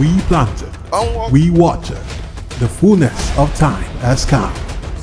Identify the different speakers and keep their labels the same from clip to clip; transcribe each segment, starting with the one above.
Speaker 1: We planted, we watered. The fullness of time has come,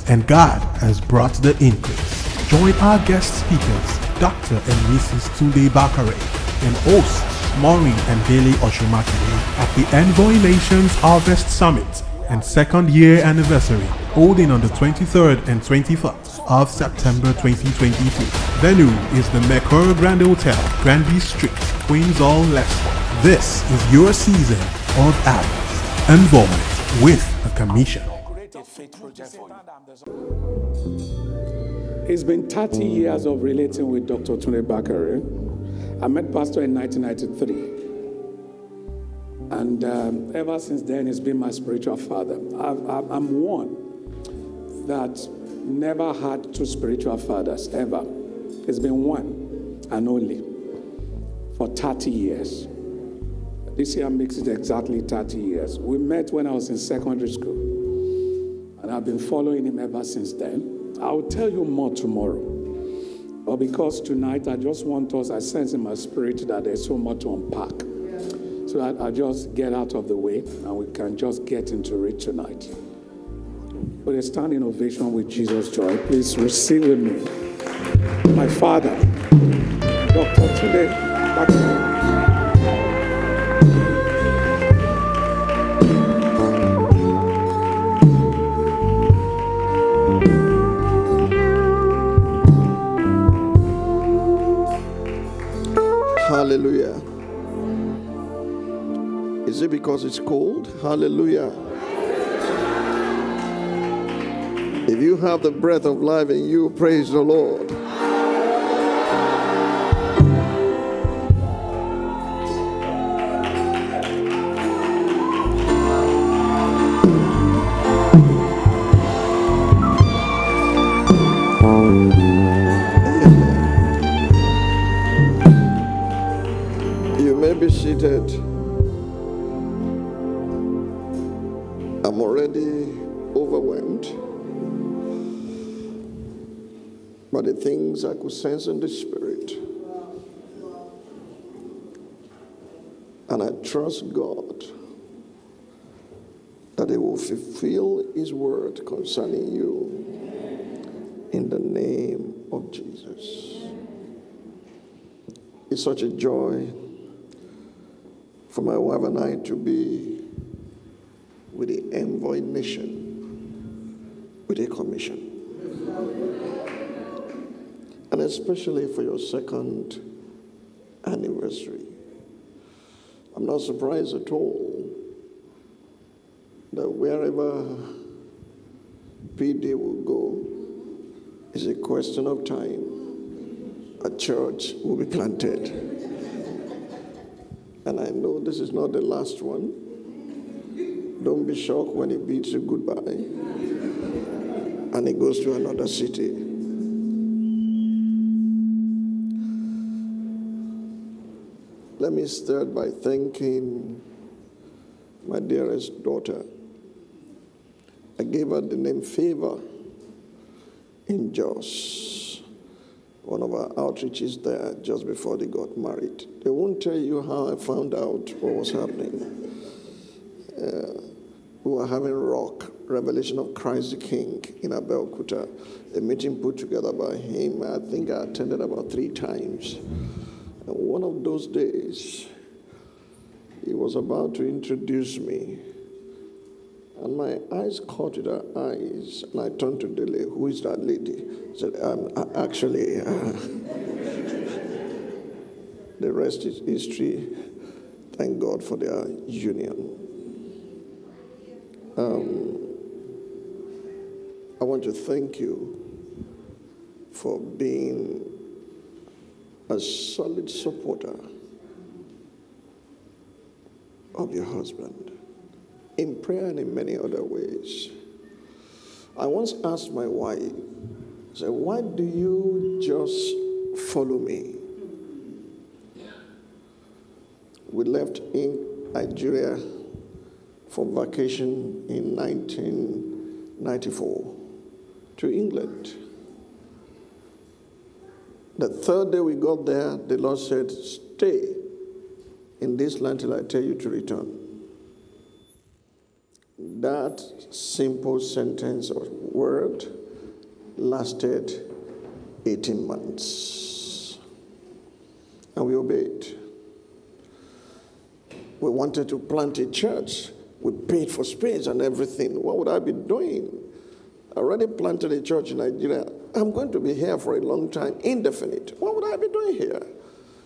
Speaker 1: and God has brought the increase. Join our guest speakers, Dr. and Mrs. Tunde Bakare, and hosts Maureen and Bailey Oshimakile at the Envoy Nations Harvest Summit and second year anniversary holding on the 23rd and 24th of September 2022. Venue is the Mercure Grand Hotel, Granby Street, Queens Hall, Leicester. This is your season of harvest. Envoy with a commission.
Speaker 2: It's been 30 years of relating with Dr. Tunde Bakare. I met Pastor in 1993. And um, ever since then, he's been my spiritual father. I've, I'm one that never had two spiritual fathers, ever. It's been one and only for 30 years. This year makes it exactly 30 years. We met when I was in secondary school, and I've been following him ever since then. I'll tell you more tomorrow. But because tonight I just want us, I sense in my spirit that there's so much to unpack. So I, I just get out of the way and we can just get into it tonight. With a standing ovation with Jesus Joy, please receive with me my father, Dr. Tunde.
Speaker 3: Hallelujah. Is it because it's cold? Hallelujah. If you have the breath of life in you, praise the Lord. Sense in the spirit. And I trust God that He will fulfill His word concerning you in the name of Jesus. It's such a joy for my wife and I to be with the envoy mission, with a commission. And especially for your second anniversary. I'm not surprised at all that wherever PD will go is a question of time. A church will be planted. And I know this is not the last one. Don't be shocked when he bids you goodbye and he goes to another city. Let me start by thanking my dearest daughter. I gave her the name Favor in Jos, one of our outreaches there just before they got married. They won't tell you how I found out what was happening. Uh, we were having rock revelation of christ the king in abeokuta a meeting put together by him i think i attended about three times one of those days he was about to introduce me and my eyes caught with her eyes and i turned to Dele, who is that lady? I said um, actually uh, the rest is history. Thank god for their union. Um, I want to thank you for being a solid supporter of your husband in prayer and in many other ways. I once asked my wife, I said, why do you just follow me? We left in Nigeria for vacation in 1994 to England. The third day we got there, the Lord said, Stay in this land till I tell you to return. That simple sentence or word lasted 18 months. And we obeyed. We wanted to plant a church. We paid for space and everything. What would I be doing? I already planted a church in Nigeria. I'm going to be here for a long time, indefinite. What would I be doing here?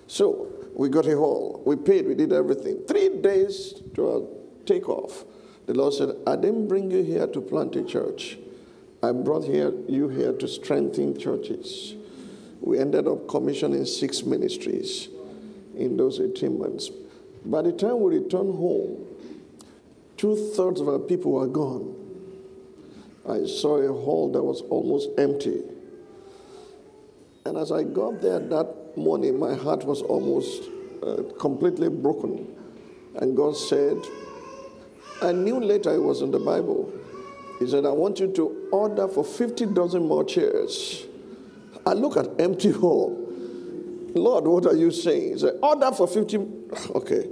Speaker 3: So we got a hall. We paid. We did everything. Three days to uh, our takeoff. The Lord said, I didn't bring you here to plant a church. I brought here, you here to strengthen churches. We ended up commissioning six ministries in those 18 months. By the time we returned home, two thirds of our people were gone. I saw a hall that was almost empty. And as I got there that morning, my heart was almost uh, completely broken. And God said, I knew later it was in the Bible. He said, I want you to order for 50 dozen more chairs. I look at empty hall. Lord, what are you saying? He said, order for 50. Okay,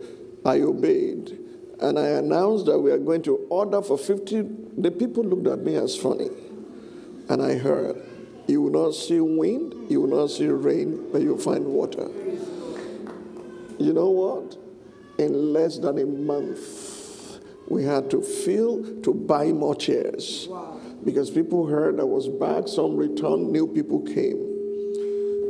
Speaker 3: I obeyed. And I announced that we are going to order for 50. The people looked at me as funny. And I heard, you will not see wind, you will not see rain, but you'll find water. You know what? In less than a month, we had to fill to buy more chairs. Wow. Because people heard I was back, some returned, new people came.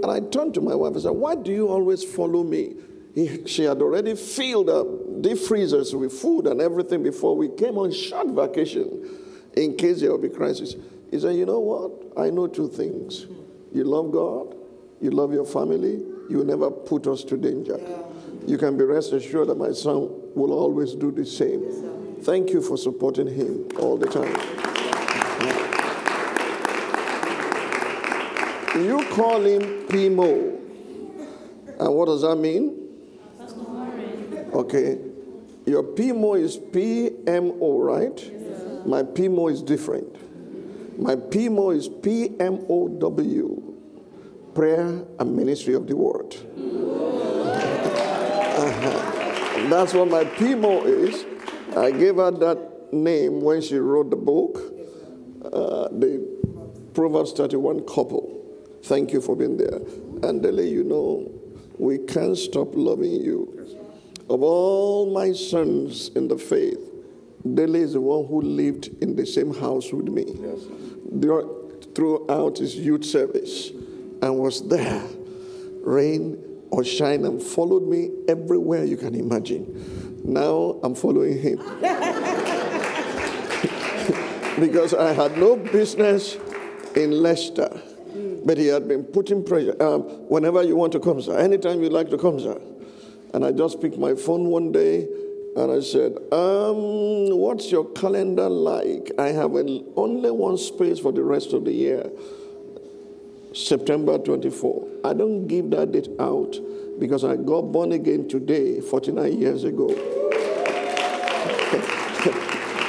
Speaker 3: And I turned to my wife and said, Why do you always follow me? He, she had already filled up the freezers with food and everything before we came on short vacation in case there will be crisis. He said, You know what? I know two things. You love God, you love your family, you never put us to danger. You can be rest assured that my son will always do the same. Thank you for supporting him all the time. You call him PMO. And what does that mean? Okay. Your PMO is PMO, right? Yes, My PMO is different. My PMO is PMOW, Prayer and Ministry of the Word. uh-huh. That's what my PMO is. I gave her that name when she wrote the book, uh, the Proverbs 31 couple. Thank you for being there. And Dele, you know, we can't stop loving you. Of all my sons in the faith, Dele is the one who lived in the same house with me yes. throughout his youth service and was there, rain or shine, and followed me everywhere you can imagine. Now I'm following him. because I had no business in Leicester, but he had been putting pressure. Um, whenever you want to come, sir, anytime you like to come, sir. And I just picked my phone one day and I said, um, What's your calendar like? I have only one space for the rest of the year. September 24. I don't give that date out because I got born again today, 49 years ago.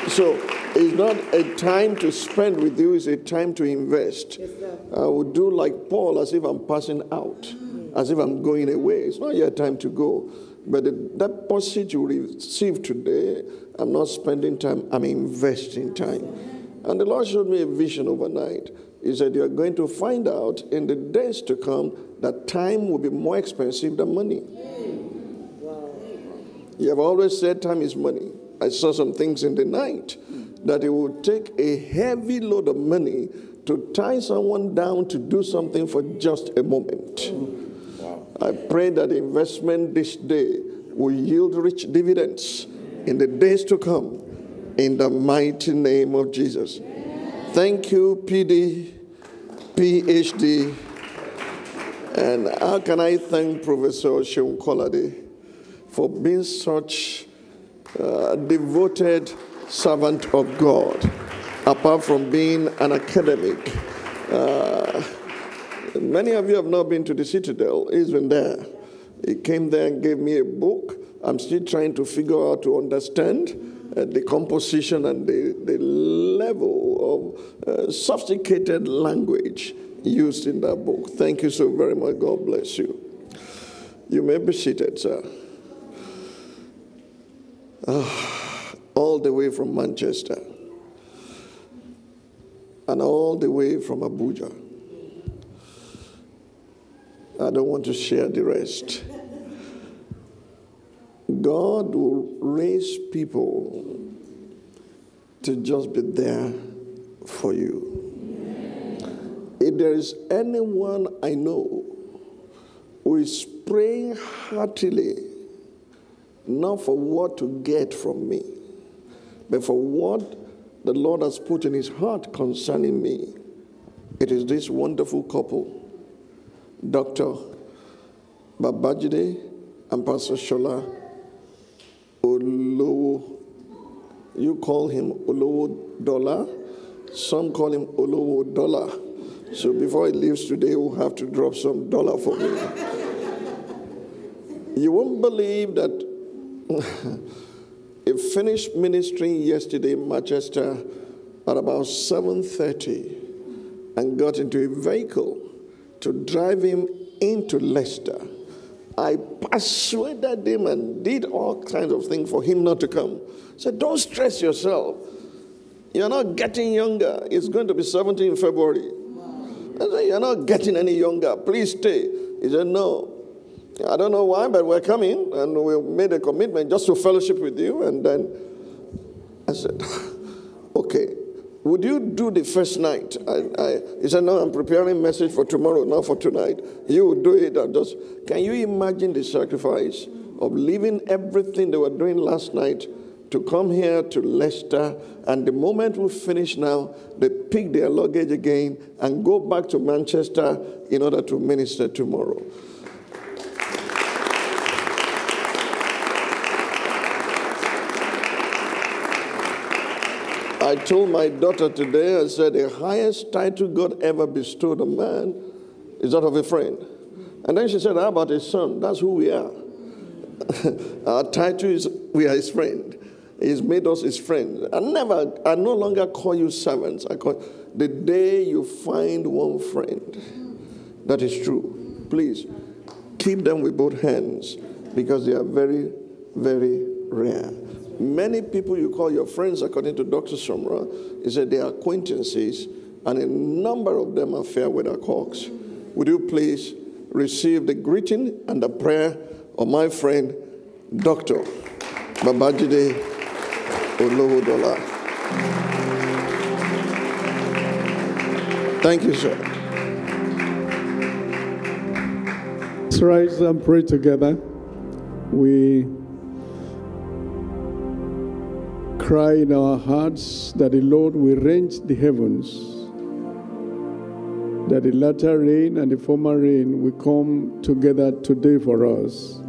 Speaker 3: so it's not a time to spend with you, it's a time to invest. Yes, I would do like Paul as if I'm passing out as if I'm going away. It's not your time to go. But the deposit you receive today, I'm not spending time, I'm investing time. And the Lord showed me a vision overnight. He said, You're going to find out in the days to come that time will be more expensive than money. You have always said time is money. I saw some things in the night that it would take a heavy load of money to tie someone down to do something for just a moment. I pray that investment this day will yield rich dividends in the days to come in the mighty name of Jesus. Thank you, PD, PhD. And how can I thank Professor Kolade for being such a devoted servant of God, apart from being an academic? Uh, Many of you have not been to the Citadel. He's been there. He came there and gave me a book. I'm still trying to figure out to understand uh, the composition and the, the level of uh, sophisticated language used in that book. Thank you so very much. God bless you. You may be seated, sir. Uh, all the way from Manchester, and all the way from Abuja. I don't want to share the rest. God will raise people to just be there for you. If there is anyone I know who is praying heartily, not for what to get from me, but for what the Lord has put in his heart concerning me, it is this wonderful couple, Dr. Babajide and Pastor Shola Olowo. You call him Olowo Dollar, some call him Olowo Dollar. So before he leaves today, we'll have to drop some dollar for me. you won't believe that he finished ministry yesterday in Manchester at about 7.30 and got into a vehicle to drive him into Leicester. I persuaded him and did all kinds of things for him not to come. I said, don't stress yourself. You're not getting younger. It's going to be 17 February. I said, You're not getting any younger. Please stay. He said, No. I don't know why, but we're coming and we made a commitment just to fellowship with you. And then I said, Okay, would you do the first night? I, I, he said, No, I'm preparing a message for tomorrow, not for tonight. You will do it. And just can you imagine the sacrifice of leaving everything they were doing last night to come here to Leicester, and the moment we finish now, they pick their luggage again and go back to Manchester in order to minister tomorrow. I told my daughter today, I said, the highest title God ever bestowed on man is that of a friend. And then she said, How about a son? That's who we are. Our title is we are his friend. He's made us his friends. I never, I no longer call you servants. I call the day you find one friend that is true. Please keep them with both hands because they are very, very rare. Many people you call your friends, according to Dr. Somra, is that they are acquaintances, and a number of them are fair weather cocks. Would you please receive the greeting and the prayer of my friend, Dr. Babajide Olowodola. Thank you, sir.
Speaker 4: Let's rise and pray together. We cry in our hearts that the Lord will rent the heavens, that the latter rain and the former rain will come together today for us.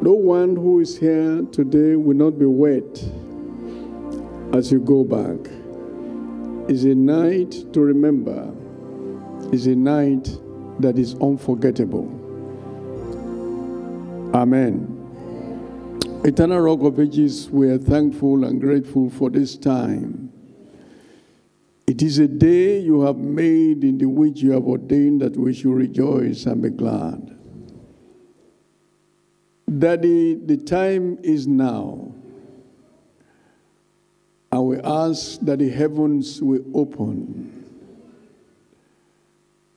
Speaker 4: No one who is here today will not be wet as you go back. It's a night to remember. It's a night that is unforgettable. Amen. Eternal Rock of Ages, we are thankful and grateful for this time. It is a day you have made in the which you have ordained that we should rejoice and be glad. Daddy, the time is now. And we ask that the heavens will open.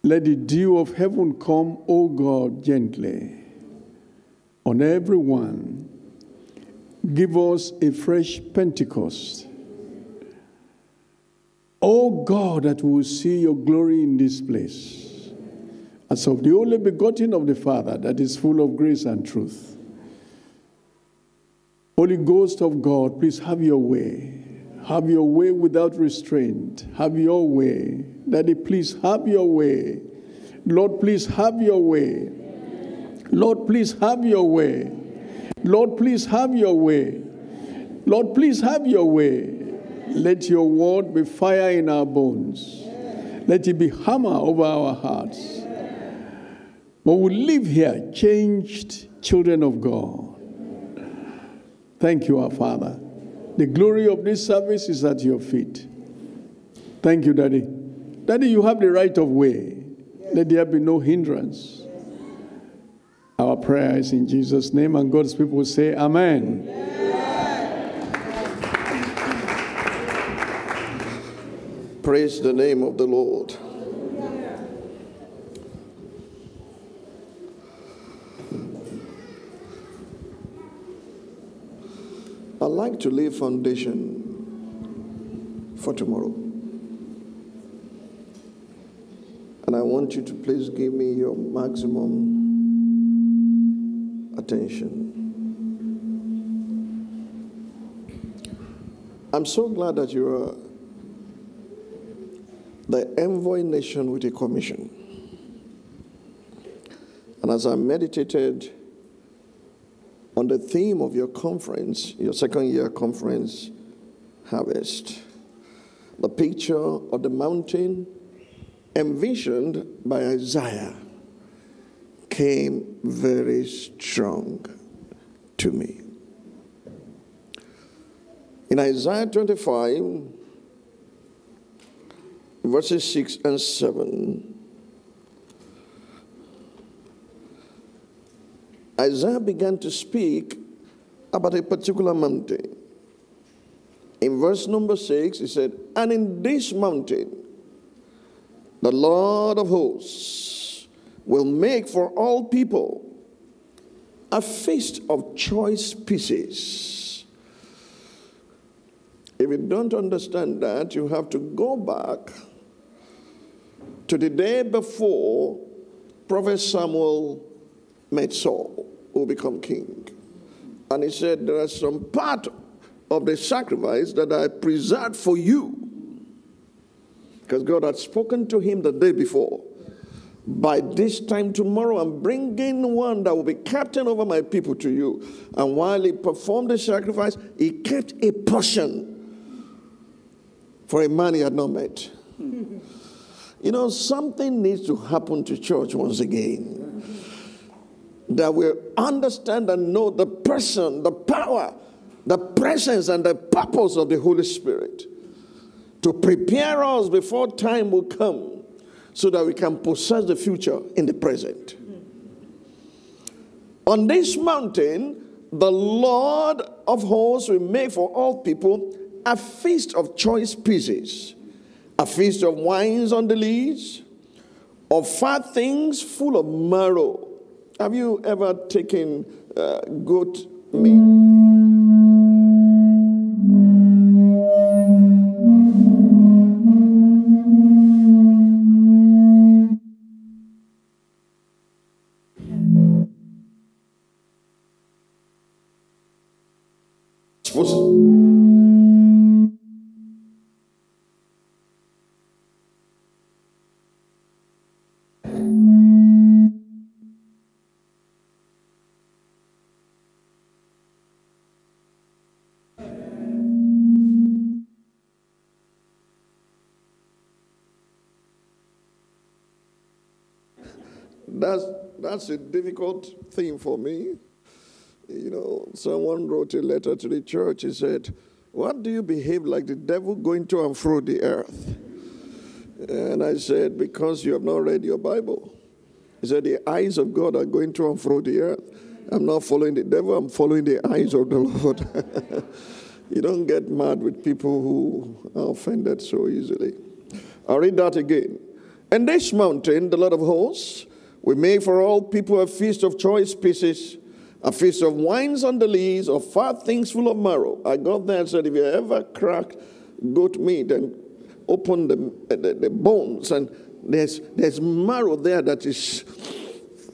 Speaker 4: Let the dew of heaven come, O God, gently on everyone. Give us a fresh Pentecost. O God, that we will see your glory in this place. As of the only begotten of the Father, that is full of grace and truth. Holy Ghost of God, please have your way. Have your way without restraint. Have your way. Daddy, please have your way. Lord, please have your way. Lord, please have your way. Lord, please have your way. Lord, please have your way. Let your word be fire in our bones. Let it be hammer over our hearts. But we live here changed children of God. Thank you, our Father. The glory of this service is at your feet. Thank you, Daddy. Daddy, you have the right of way. Let there be no hindrance. Our prayer is in Jesus' name, and God's people say, Amen. Amen.
Speaker 3: Praise the name of the Lord. I like to lay foundation for tomorrow. And I want you to please give me your maximum attention. I'm so glad that you are the envoy nation with a commission. And as I meditated on the theme of your conference, your second year conference, Harvest, the picture of the mountain envisioned by Isaiah came very strong to me. In Isaiah 25, verses 6 and 7, Isaiah began to speak about a particular mountain. In verse number 6, he said, And in this mountain, the Lord of hosts will make for all people a feast of choice pieces. If you don't understand that, you have to go back to the day before Prophet Samuel met Saul, who become king. And he said, There are some part of the sacrifice that I preserved for you. Because God had spoken to him the day before. By this time tomorrow, I'm bringing one that will be captain over my people to you. And while he performed the sacrifice, he kept a portion for a man he had not met. You know, something needs to happen to church once again. That we understand and know the person, the power, the presence, and the purpose of the Holy Spirit to prepare us before time will come so that we can possess the future in the present. On this mountain, the Lord of hosts will make for all people a feast of choice pieces a feast of wines on the lees, of fat things full of marrow. Have you ever taken uh, goat meat? That's, a difficult thing for me. You know, someone wrote a letter to the church. He said, What do you behave like the devil going to and fro the earth? And I said, Because you have not read your Bible. He said, The eyes of God are going to and fro the earth. I'm not following the devil, I'm following the eyes of the Lord. you don't get mad with people who are offended so easily. I'll read that again. And this mountain, the Lord of hosts, we make for all people a feast of choice pieces, a feast of wines on the lees, of fat things full of marrow. I got there and said, if you ever crack goat meat and open the, the, the bones, and there's, there's marrow there that is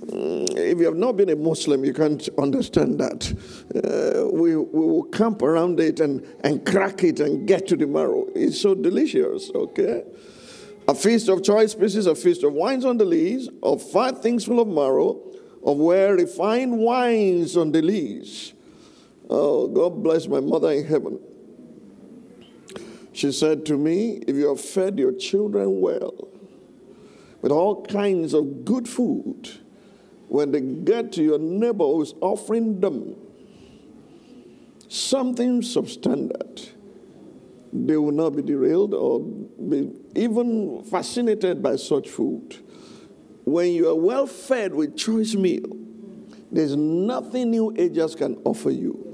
Speaker 3: mm, if you have not been a Muslim, you can't understand that. Uh, we, we will camp around it and, and crack it and get to the marrow. It's so delicious, okay? A feast of choice pieces, a feast of wines on the lees, of fat things full of marrow, of where refined wines on the lees. Oh, God bless my mother in heaven. She said to me, If you have fed your children well with all kinds of good food, when they get to your neighbor who's offering them something substandard, they will not be derailed or be even fascinated by such food. When you are well fed with choice meal, there's nothing new agers can offer you.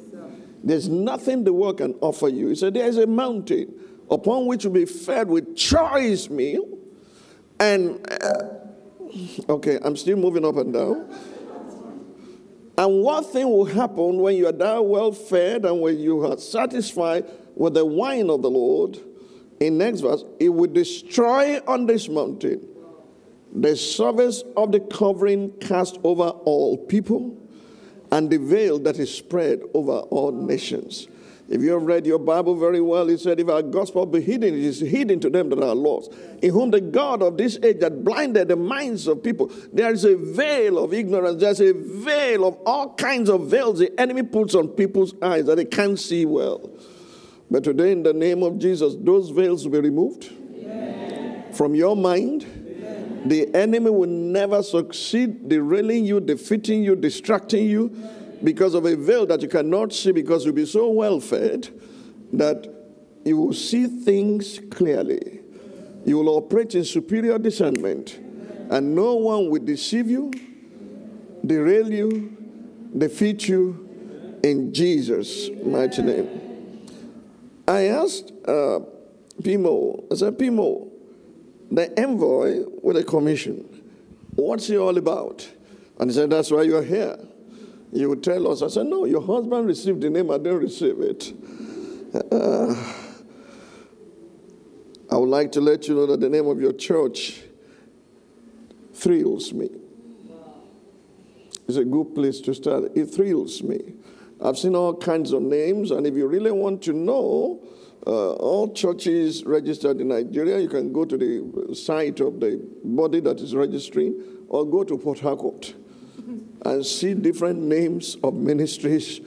Speaker 3: There's nothing the world can offer you. He said, There's a mountain upon which you'll be fed with choice meal. And, uh, okay, I'm still moving up and down. And what thing will happen when you are that well fed and when you are satisfied with the wine of the Lord? In next verse, it will destroy on this mountain the service of the covering cast over all people and the veil that is spread over all nations. If you have read your Bible very well, it said, If our gospel be hidden, it is hidden to them that are lost, in whom the God of this age that blinded the minds of people. There is a veil of ignorance, there's a veil of all kinds of veils the enemy puts on people's eyes that they can't see well. But today, in the name of Jesus, those veils will be removed Amen. from your mind. Amen. The enemy will never succeed derailing you, defeating you, distracting you because of a veil that you cannot see because you'll be so well fed that you will see things clearly. You will operate in superior discernment, and no one will deceive you, derail you, defeat you in Jesus' mighty name. I asked uh, Pimo, I said, Pimo, the envoy with a commission, what's he all about? And he said, That's why you're here. You tell us. I said, No, your husband received the name, I didn't receive it. Uh, I would like to let you know that the name of your church thrills me. It's a good place to start. It thrills me. I've seen all kinds of names, and if you really want to know, uh, all churches registered in Nigeria, you can go to the site of the body that is registering or go to Port Harcourt and see different names of ministries,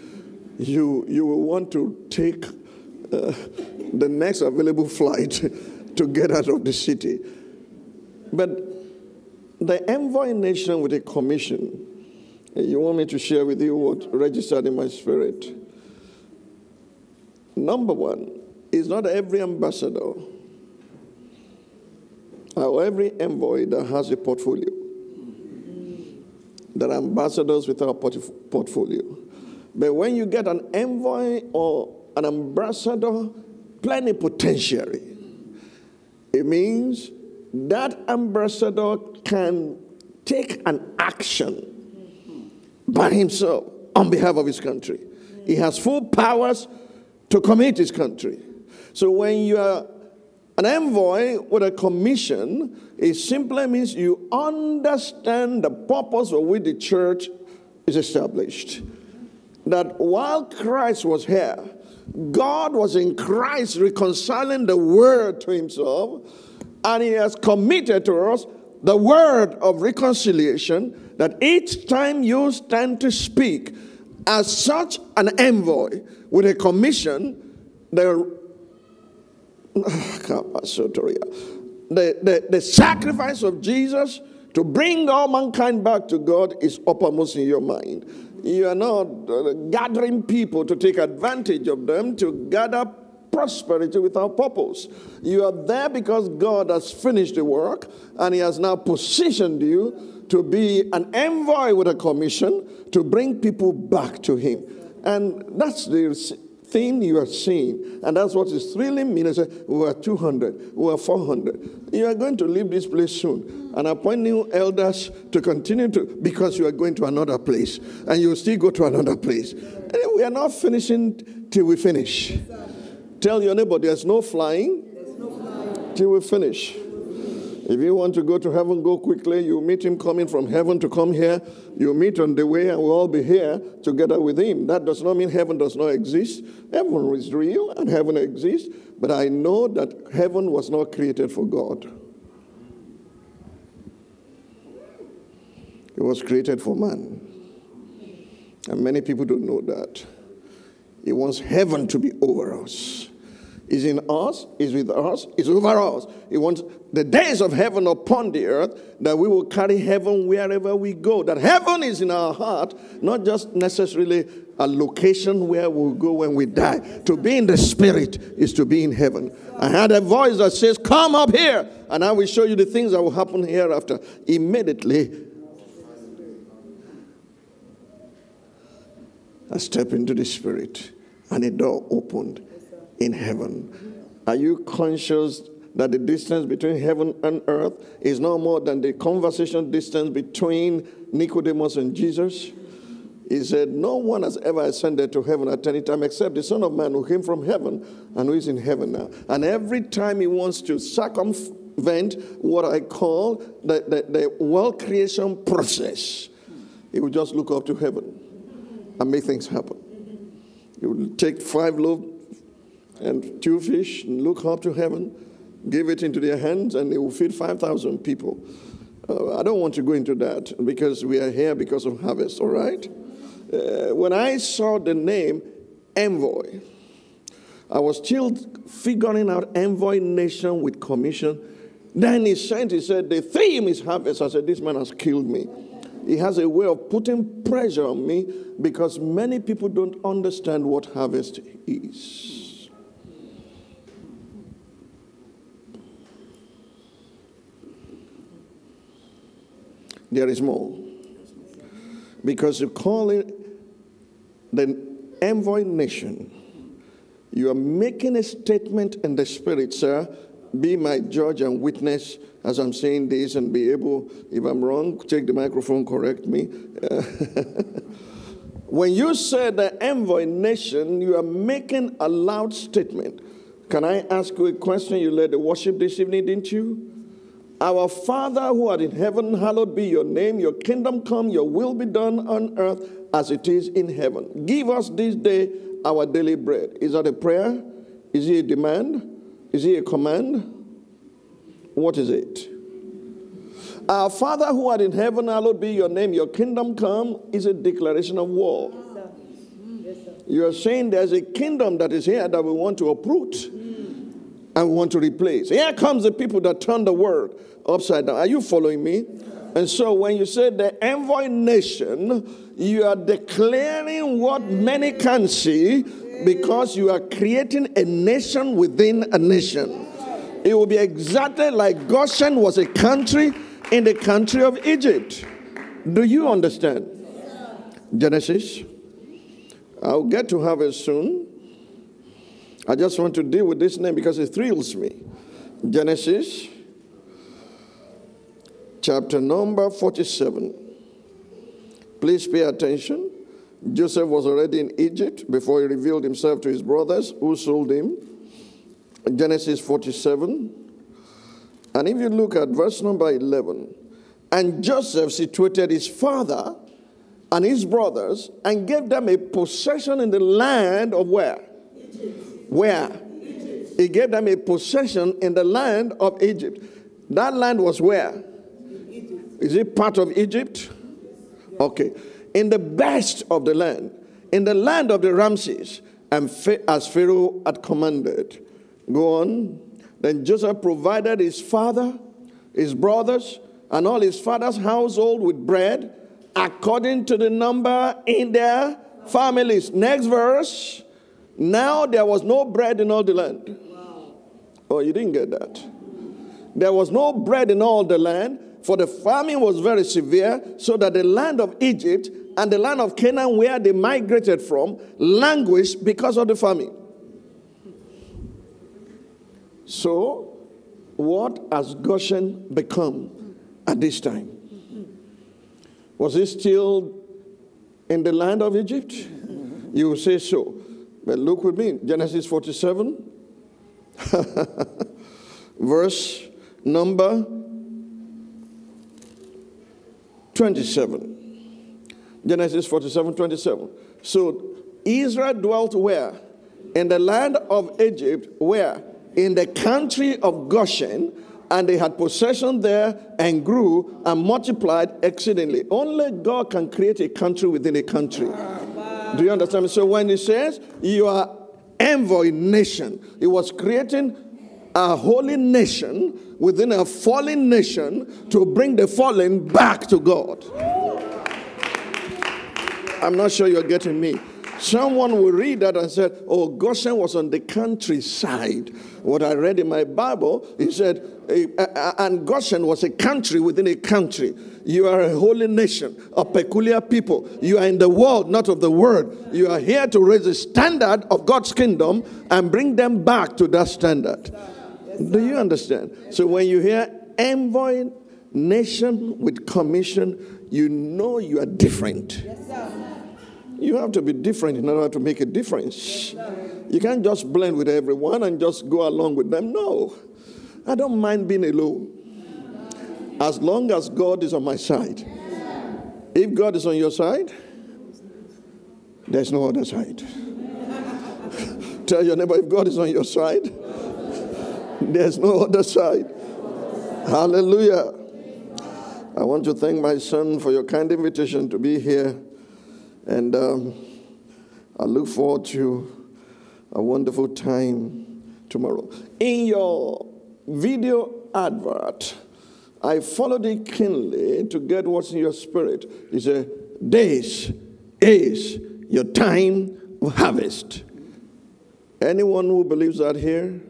Speaker 3: you, you will want to take uh, the next available flight to get out of the city. But the envoy nation with a commission, you want me to share with you what registered in my spirit? Number one, is not every ambassador or every envoy that has a portfolio. There are ambassadors without portfolio. But when you get an envoy or an ambassador plenipotentiary, it means that ambassador can take an action by himself on behalf of his country. He has full powers to commit his country. So when you are an envoy with a commission, it simply means you understand the purpose for which the church is established. That while Christ was here, God was in Christ reconciling the word to himself, and he has committed to us the word of reconciliation that each time you stand to speak as such an envoy with a commission, the the, the, the sacrifice of Jesus to bring all mankind back to God is uppermost in your mind. You are not uh, gathering people to take advantage of them, to gather prosperity without purpose. You are there because God has finished the work and He has now positioned you to be an envoy with a commission to bring people back to Him. And that's the thing you are seeing. And that's what is thrilling me. We are 200, we are 400. You are going to leave this place soon. And appoint new elders to continue to, because you are going to another place. And you will still go to another place. And we are not finishing till we finish. Tell your neighbor there's no flying, there's no flying. till we finish. If you want to go to heaven, go quickly. You meet him coming from heaven to come here. You meet on the way, and we'll all be here together with him. That does not mean heaven does not exist. Heaven is real, and heaven exists. But I know that heaven was not created for God, it was created for man. And many people don't know that. He wants heaven to be over us is in us, is with us, is over us. He wants the days of heaven upon the earth that we will carry heaven wherever we go. That heaven is in our heart, not just necessarily a location where we'll go when we die. To be in the spirit is to be in heaven. I had a voice that says, Come up here, and I will show you the things that will happen hereafter. Immediately, I step into the spirit, and a door opened in heaven. Are you conscious that the distance between heaven and earth is no more than the conversation distance between Nicodemus and Jesus? He said, No one has ever ascended to heaven at any time except the Son of Man who came from heaven and who is in heaven now. And every time he wants to circumvent what I call the, the, the world creation process, he will just look up to heaven and make things happen. He will take five loaves and two fish and look up to heaven give it into their hands, and they will feed 5,000 people. Uh, I don't want to go into that because we are here because of harvest, all right? Uh, when I saw the name Envoy, I was still figuring out Envoy Nation with commission. Then he sent, he said, The theme is harvest. I said, This man has killed me. He has a way of putting pressure on me because many people don't understand what harvest is. There is more. Because you call it the envoy nation, you are making a statement in the spirit, sir. Be my judge and witness as I'm saying this and be able, if I'm wrong, take the microphone, correct me. when you say the envoy nation, you are making a loud statement. Can I ask you a question? You led the worship this evening, didn't you? Our Father who art in heaven, hallowed be your name. Your kingdom come, your will be done on earth as it is in heaven. Give us this day our daily bread. Is that a prayer? Is it a demand? Is it a command? What is it? Our Father who art in heaven, hallowed be your name. Your kingdom come is a declaration of war. You are saying there's a kingdom that is here that we want to uproot and we want to replace. Here comes the people that turn the world upside down. Are you following me? And so when you say the envoy nation, you are declaring what many can see because you are creating a nation within a nation. It will be exactly like Goshen was a country in the country of Egypt. Do you understand? Genesis. I'll get to have it soon. I just want to deal with this name because it thrills me. Genesis chapter number 47. Please pay attention. Joseph was already in Egypt before he revealed himself to his brothers who sold him. Genesis 47. And if you look at verse number 11, and Joseph situated his father and his brothers and gave them a possession in the land of where? Egypt. Where? Egypt. He gave them a possession in the land of Egypt. That land was where? Is it part of Egypt? Okay. In the best of the land, in the land of the Ramses, and as Pharaoh had commanded. Go on. Then Joseph provided his father, his brothers, and all his father's household with bread according to the number in their families. Next verse. Now there was no bread in all the land. Oh, you didn't get that. There was no bread in all the land for the famine was very severe, so that the land of Egypt and the land of Canaan, where they migrated from, languished because of the famine. So, what has Goshen become at this time? Was it still in the land of Egypt? You say so. But look with me Genesis 47, verse number 27. Genesis 47 27. So Israel dwelt where? In the land of Egypt, where? In the country of Goshen, and they had possession there and grew and multiplied exceedingly. Only God can create a country within a country. Do you understand? So when he says you are envoy nation, he was creating a holy nation within a fallen nation to bring the fallen back to God. I'm not sure you're getting me. Someone will read that and said, Oh, Goshen was on the countryside. What I read in my Bible, he said, and Goshen was a country within a country. You are a holy nation, a peculiar people. You are in the world, not of the world. You are here to raise the standard of God's kingdom and bring them back to that standard. Do you understand? So when you hear envoy nation with commission, you know you are different. You have to be different in order to make a difference. You can't just blend with everyone and just go along with them. No. I don't mind being alone. As long as God is on my side. If God is on your side, there's no other side. Tell your neighbor if God is on your side, there's no other side. Hallelujah. I want to thank my son for your kind invitation to be here. And um, I look forward to a wonderful time tomorrow. In your video advert, I followed it keenly to get what's in your spirit. He said, This is your time of harvest. Anyone who believes that here?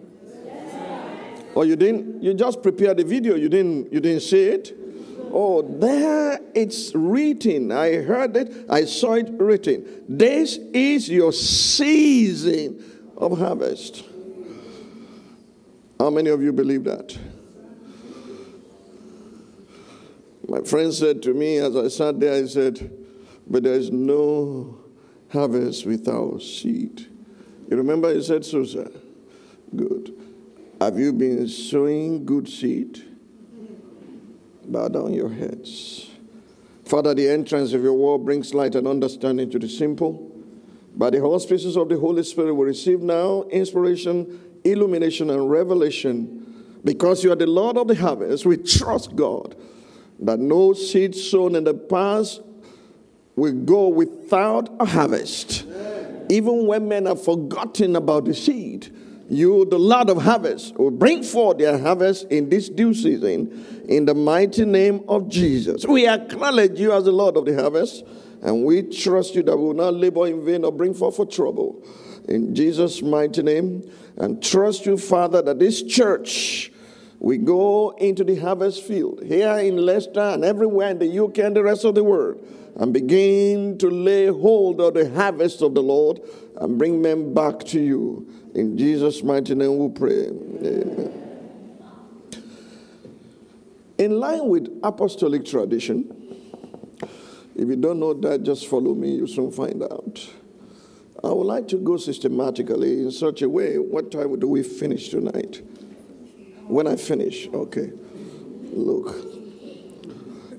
Speaker 3: Or you didn't? You just prepared the video. You didn't. You didn't see it. Oh, there it's written. I heard it. I saw it written. This is your season of harvest. How many of you believe that? My friend said to me as I sat there, I said, But there is no harvest without seed. You remember he said so, sir? Good. Have you been sowing good seed? Bow down your heads. Father, the entrance of your word brings light and understanding to the simple. By the auspices of the Holy Spirit, we receive now inspiration, illumination, and revelation. Because you are the Lord of the harvest, we trust God that no seed sown in the past will go without a harvest. Even when men have forgotten about the seed, you, the Lord of harvest, will bring forth their harvest in this due season in the mighty name of Jesus. We acknowledge you as the Lord of the harvest, and we trust you that we will not labor in vain or bring forth for trouble. In Jesus' mighty name, and trust you, Father, that this church we go into the harvest field here in Leicester and everywhere in the UK and the rest of the world and begin to lay hold of the harvest of the Lord and bring men back to you. In Jesus' mighty name we pray. Amen. In line with apostolic tradition, if you don't know that, just follow me, you soon find out. I would like to go systematically in such a way. What time do we finish tonight? When I finish, okay. Look,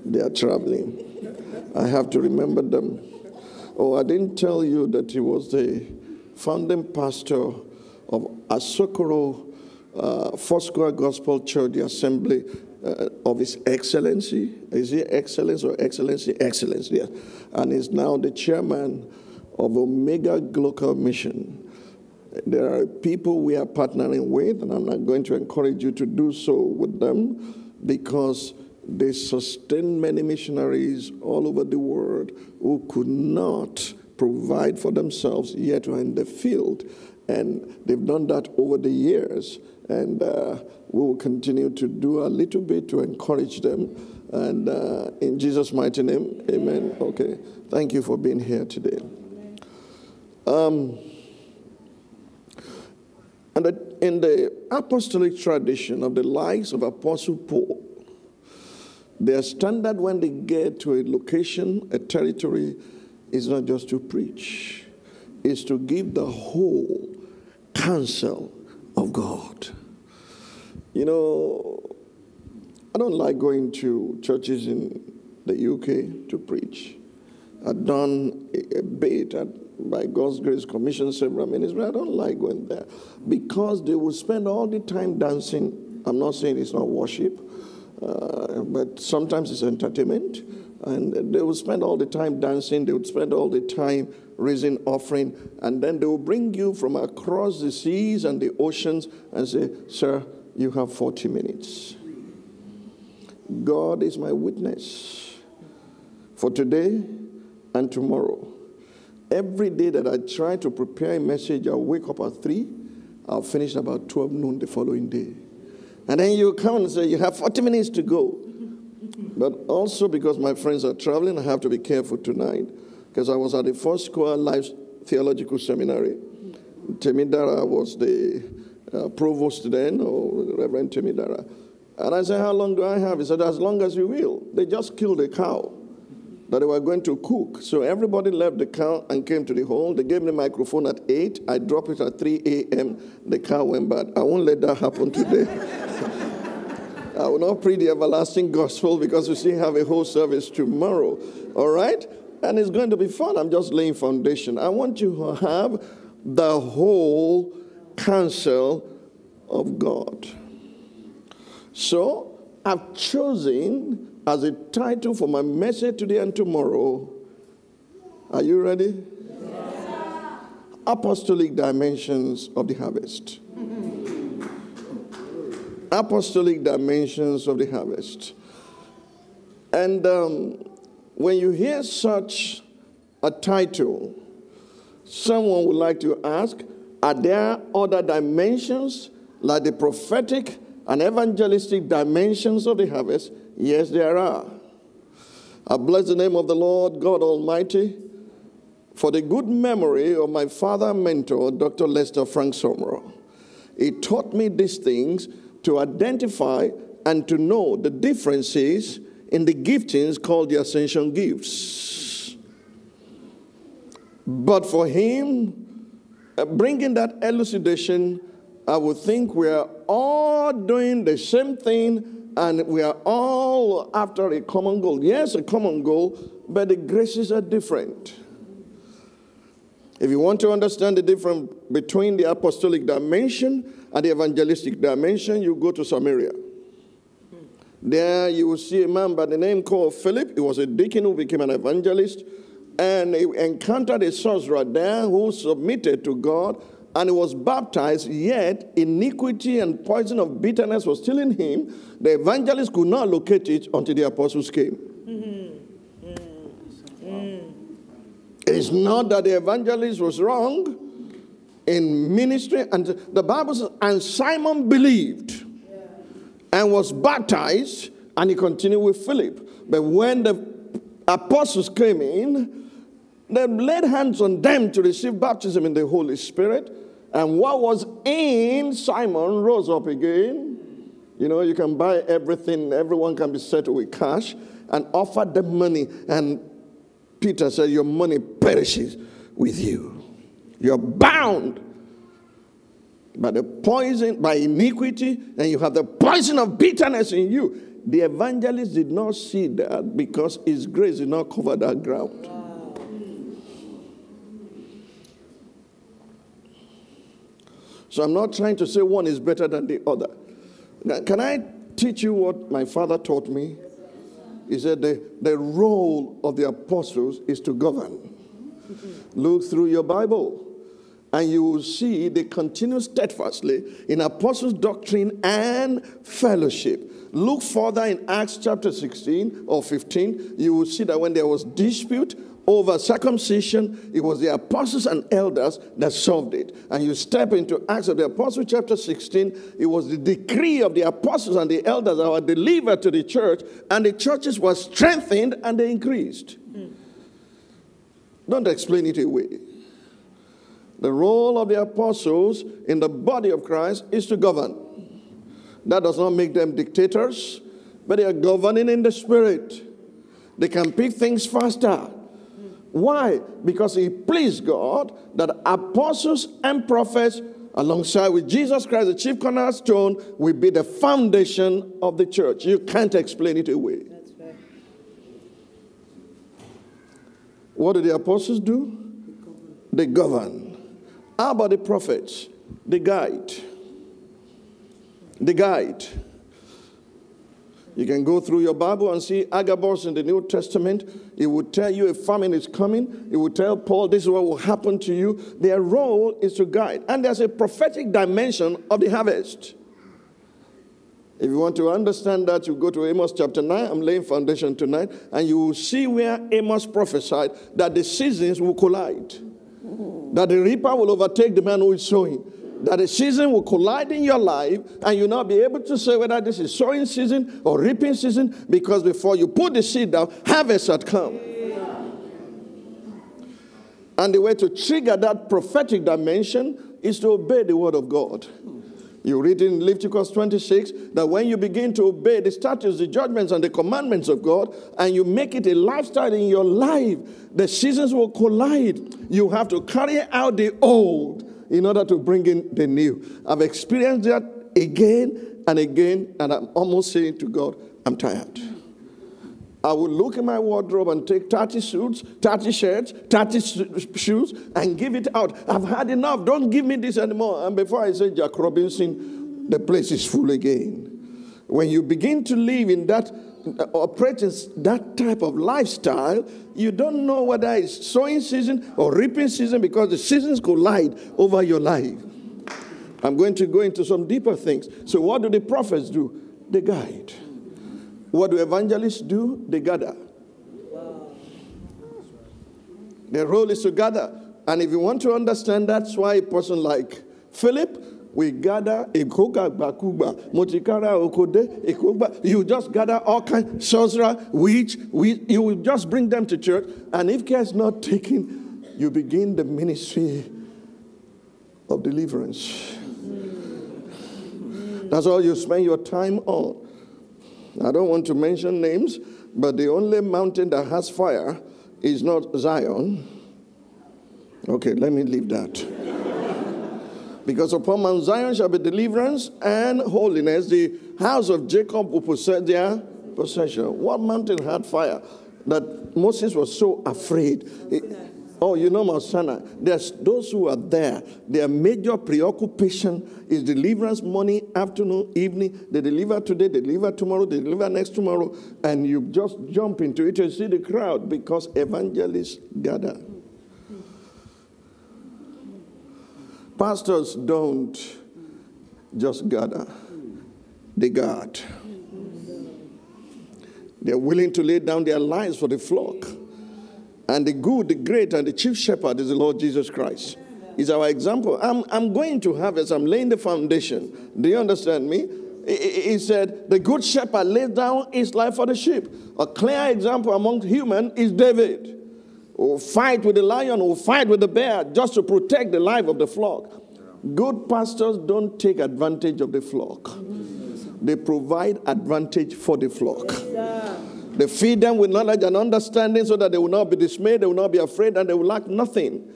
Speaker 3: they are traveling. I have to remember them. Oh, I didn't tell you that he was the founding pastor of Asokoro uh, Foursquare Gospel Church, the Assembly uh, of His Excellency. Is he Excellence or Excellency? Excellence, yes. And is now the chairman of Omega Global Mission. There are people we are partnering with, and I'm not going to encourage you to do so with them because they sustain many missionaries all over the world who could not provide for themselves yet were in the field. And they've done that over the years. And uh, we will continue to do a little bit to encourage them. And uh, in Jesus' mighty name, amen. Okay. Thank you for being here today. Um, and in the apostolic tradition of the lives of Apostle Paul, their standard when they get to a location, a territory, is not just to preach, it's to give the whole counsel of God. You know, I don't like going to churches in the UK to preach. I've done a bit at by God's grace, commission several ministries. I don't like going there because they will spend all the time dancing. I'm not saying it's not worship, uh, but sometimes it's entertainment. And they will spend all the time dancing, they would spend all the time raising offering, and then they will bring you from across the seas and the oceans and say, Sir, you have 40 minutes. God is my witness for today and tomorrow every day that I try to prepare a message, I'll wake up at 3, I'll finish about 12 noon the following day. And then you come and say, You have 40 minutes to go. But also because my friends are traveling, I have to be careful tonight because I was at the Foursquare Life Theological Seminary. Temidara was the uh, provost then, or Reverend Temidara. And I said, How long do I have? He said, As long as you will. They just killed a cow that they were going to cook. So everybody left the cow and came to the hall. They gave me the microphone at 8. I dropped it at 3 a.m. The cow went bad. I won't let that happen today. I will not preach the everlasting gospel because we still have a whole service tomorrow. All right? And it's going to be fun. I'm just laying foundation. I want you to have the whole counsel of God. So I've chosen as a title for my message today and tomorrow. Are you ready? Yes. Apostolic dimensions of the harvest. Apostolic dimensions of the harvest. And um, when you hear such a title, someone would like to ask Are there other dimensions like the prophetic and evangelistic dimensions of the harvest? Yes, there are. I bless the name of the Lord God Almighty for the good memory of my father mentor, Dr. Lester Frank Sumrall. He taught me these things to identify and to know the differences in the giftings called the ascension gifts. But for him, uh, bringing that elucidation, I would think we are all doing the same thing and we are all after a common goal. Yes, a common goal, but the graces are different. If you want to understand the difference between the apostolic dimension and the evangelistic dimension, you go to Samaria. There you will see a man by the name called Philip. He was a deacon who became an evangelist. And he encountered a sorcerer there who submitted to God and he was baptized, yet iniquity and poison of bitterness was still in him. The evangelist could not locate it until the apostles came. Mm-hmm. Mm-hmm. It's not that the evangelist was wrong in ministry, and the Bible says, and Simon believed and was baptized, and he continued with Philip. But when the apostles came in, they laid hands on them to receive baptism in the Holy Spirit. And what was in Simon rose up again. You know, you can buy everything, everyone can be settled with cash and offer them money. And Peter said, Your money perishes with you. You're bound by the poison, by iniquity, and you have the poison of bitterness in you. The evangelist did not see that because his grace did not cover that ground. So I'm not trying to say one is better than the other. Can I teach you what my father taught me? He said the, the role of the apostles is to govern. Look through your Bible and you will see they continue steadfastly in apostles' doctrine and fellowship. Look further in Acts chapter 16 or 15, you will see that when there was dispute over circumcision, it was the apostles and elders that solved it. And you step into Acts of the Apostles, chapter 16, it was the decree of the apostles and the elders that were delivered to the church, and the churches were strengthened and they increased. Mm. Don't explain it away. The role of the apostles in the body of Christ is to govern. That does not make them dictators, but they are governing in the spirit. They can pick things faster. Why? Because it pleased God that apostles and prophets, alongside with Jesus Christ, the chief cornerstone, will be the foundation of the church. You can't explain it away. What do the apostles do? They govern. How about the prophets? the guide. The guide. You can go through your Bible and see Agabus in the New Testament. It will tell you a famine is coming. It will tell Paul this is what will happen to you. Their role is to guide. And there's a prophetic dimension of the harvest. If you want to understand that, you go to Amos chapter 9. I'm laying foundation tonight, and you will see where Amos prophesied that the seasons will collide, that the reaper will overtake the man who is sowing, that the season will collide in your life, and you'll not be able to say whether this is sowing season or reaping season because before you put the seed down, harvest had come. And the way to trigger that prophetic dimension is to obey the word of God. You read in Leviticus 26 that when you begin to obey the statutes, the judgments, and the commandments of God, and you make it a lifestyle in your life, the seasons will collide. You have to carry out the old in order to bring in the new. I've experienced that again and again, and I'm almost saying to God, I'm tired. I will look in my wardrobe and take 30 suits, 30 shirts, 30 shoes, and give it out. I've had enough. Don't give me this anymore. And before I say Jack Robinson, the place is full again. When you begin to live in that, uh, operating that type of lifestyle, you don't know whether it's sowing season or reaping season because the seasons collide over your life. I'm going to go into some deeper things. So, what do the prophets do? They guide. What do evangelists do? They gather. Their role is to gather. And if you want to understand, that's why a person like Philip, we gather ekoga bakuba motikara okode ekoba you just gather all kinds sorcerer witch we you will just bring them to church and if care is not taken you begin the ministry of deliverance that's all you spend your time on I don't want to mention names, but the only mountain that has fire is not Zion. Okay, let me leave that. because upon Mount Zion shall be deliverance and holiness. The house of Jacob will possess their possession. What mountain had fire that Moses was so afraid? Oh, you know, Mount Sinai. There's those who are there. Their major preoccupation is deliverance morning, afternoon, evening. They deliver today, they deliver tomorrow, they deliver next tomorrow. And you just jump into it and see the crowd because evangelists gather. Pastors don't just gather, they guard. They're willing to lay down their lives for the flock. And the good, the great, and the chief shepherd is the Lord Jesus Christ. Is our example. I'm, I'm going to have as I'm laying the foundation. Do you understand me? He said, The good shepherd lays down his life for the sheep. A clear example among human is David, who fight with the lion, who fight with the bear just to protect the life of the flock. Good pastors don't take advantage of the flock, they provide advantage for the flock. They feed them with knowledge and understanding so that they will not be dismayed, they will not be afraid, and they will lack nothing.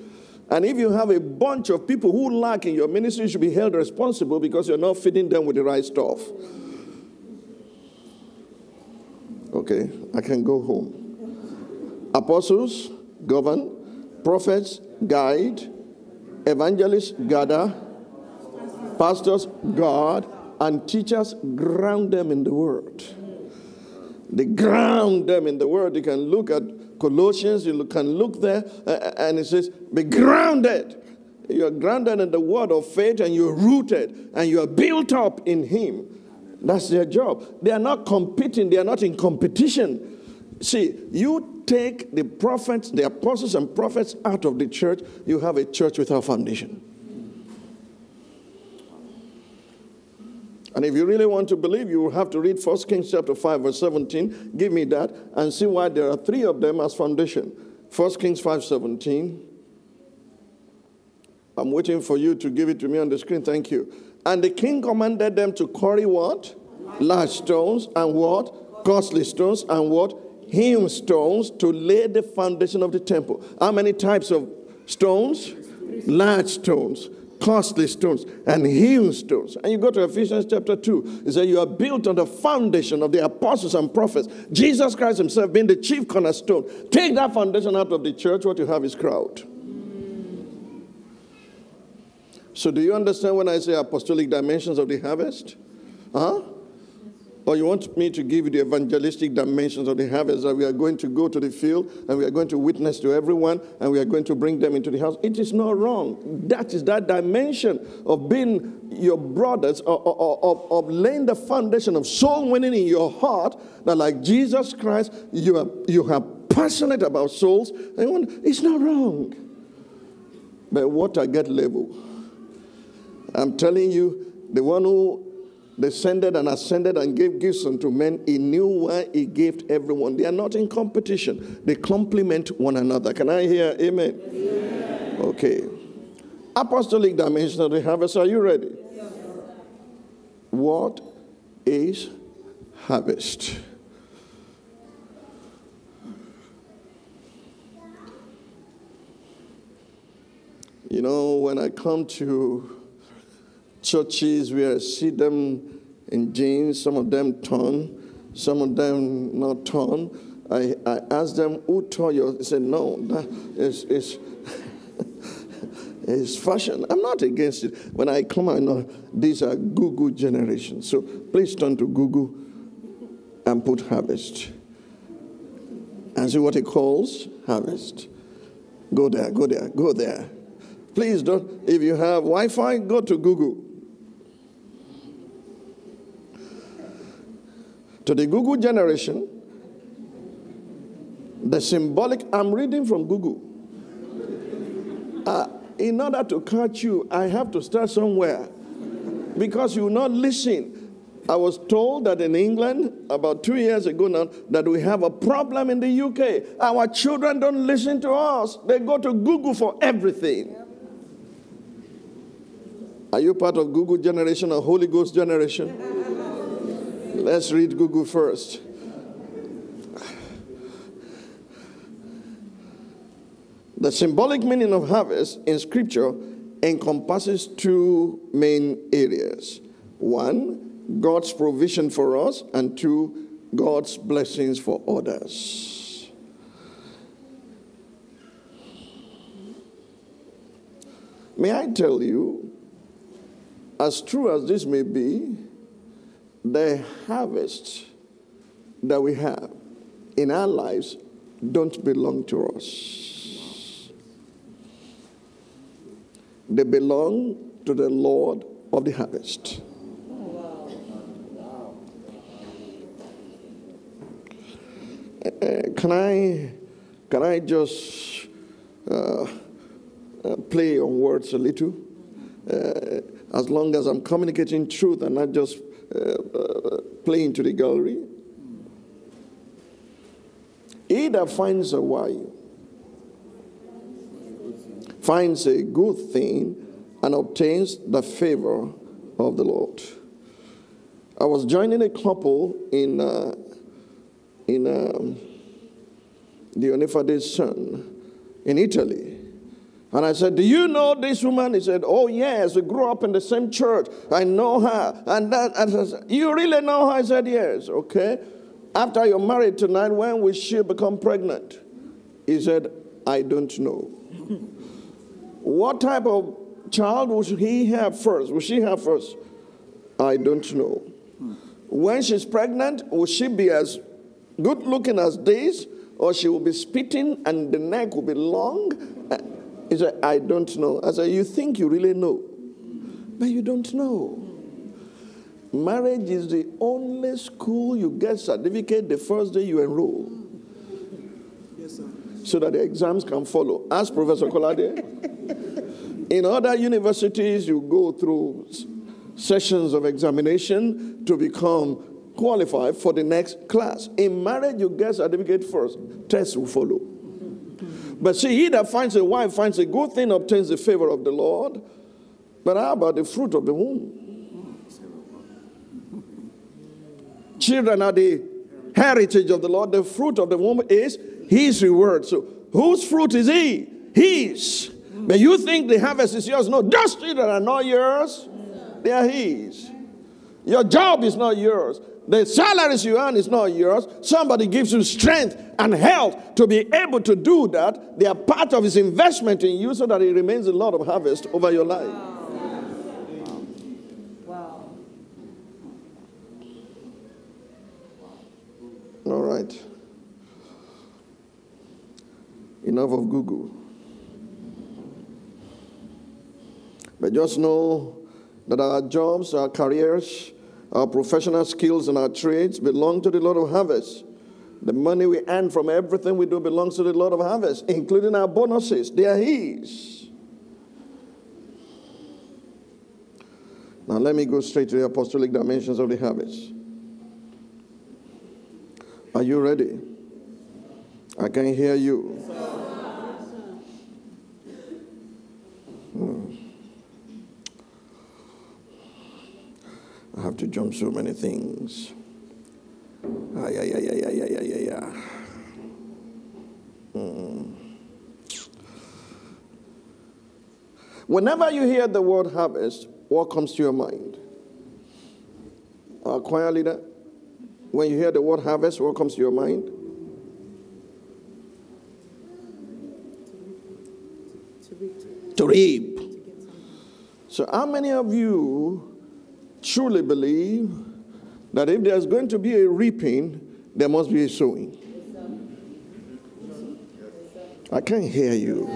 Speaker 3: And if you have a bunch of people who lack in your ministry, you should be held responsible because you're not feeding them with the right stuff. Okay, I can go home. Apostles govern, prophets guide, evangelists gather, pastors guard, and teachers ground them in the word. They ground them in the word. You can look at Colossians, you can look there, and it says, Be grounded. You're grounded in the word of faith, and you're rooted, and you are built up in Him. That's their job. They are not competing, they are not in competition. See, you take the prophets, the apostles and prophets out of the church, you have a church without foundation. And if you really want to believe, you have to read 1 Kings chapter 5, verse 17. Give me that and see why there are three of them as foundation. 1 Kings 5, 17. I'm waiting for you to give it to me on the screen. Thank you. And the king commanded them to quarry what? Large stones and what? Costly stones and what? Hewn stones to lay the foundation of the temple. How many types of stones? Large stones costly stones and hewn stones. And you go to Ephesians chapter 2, it says, You are built on the foundation of the apostles and prophets, Jesus Christ Himself being the chief cornerstone. Take that foundation out of the church, what you have is crowd. So, do you understand when I say apostolic dimensions of the harvest? Huh? Or you want me to give you the evangelistic dimensions of the harvest that we are going to go to the field and we are going to witness to everyone and we are going to bring them into the house? It is not wrong. That is that dimension of being your brothers, or, or, or, of laying the foundation of soul winning in your heart, that like Jesus Christ, you are, you are passionate about souls. And it's not wrong. But what I get level. I'm telling you, the one who descended and ascended and gave gifts unto men, he knew why he gave everyone. They are not in competition, they complement one another. Can I hear amen? amen. Okay. Apostolic dimension of the harvest, are you ready? Yes. What is harvest? You know, when I come to churches where I see them in jeans, some of them torn, some of them not torn. I, I ask them, who tore you? They said, no, that is, is it's fashion. I'm not against it. When I come, I know these are Google generations. So please turn to Google and put harvest. And see what it calls harvest. Go there, go there, go there. Please don't, if you have Wi Fi, go to Google. To the Google generation, the symbolic, I'm reading from Google. Uh, in order to catch you, I have to start somewhere because you will not listen. I was told that in England about two years ago now that we have a problem in the UK. Our children don't listen to us, they go to Google for everything. Are you part of Google generation or Holy Ghost generation? Let's read Google first. The symbolic meaning of harvest in scripture encompasses two main areas. One, God's provision for us, and two, God's blessings for others. May I tell you, as true as this may be, the harvest that we have in our lives don't belong to us. They belong to the Lord of the harvest. Uh, can I can I just uh, uh, play on words a little? Uh, as long as I'm communicating truth and not just uh, play into the gallery. He that finds a wife finds a good thing and obtains the favor of the Lord. I was joining a couple in uh, in um, the Onifade's son in Italy. And I said, Do you know this woman? He said, Oh, yes, we grew up in the same church. I know her. And that, I said, You really know her? I said, Yes. Okay. After you're married tonight, when will she become pregnant? He said, I don't know. what type of child will he have first? Will she have first? I don't know. When she's pregnant, will she be as good looking as this? Or she will be spitting and the neck will be long? He said, I don't know. I said, You think you really know, but you don't know. Marriage is the only school you get certificate the first day you enroll. Yes, sir. So that the exams can follow. Ask Professor Kolade. In other universities, you go through sessions of examination to become qualified for the next class. In marriage, you get certificate first. Tests will follow. But see, he that finds a wife finds a good thing, obtains the favor of the Lord. But how about the fruit of the womb? Children are the heritage of the Lord. The fruit of the womb is his reward. So, whose fruit is he? His. But you think the harvest is yours? No, those children are not yours, they are his. Your job is not yours. The salaries you earn is not yours. Somebody gives you strength and health to be able to do that. They are part of his investment in you so that it remains a lot of harvest over your life. Wow. Wow. All right. Enough of Google. But just know that our jobs, our careers, our professional skills, and our trades belong to the Lord of harvest. The money we earn from everything we do belongs to the Lord of harvest, including our bonuses. They are His. Now, let me go straight to the apostolic dimensions of the harvest. Are you ready? I can hear you. Hmm. I have to jump so many things. Ah, yeah, yeah, yeah, yeah, yeah, yeah, yeah. Mm. Whenever you hear the word harvest, what comes to your mind? Our choir leader, when you hear the word harvest, what comes to your mind? To reap. So, how many of you truly believe that if there's going to be a reaping, there must be a sowing? I can't hear you.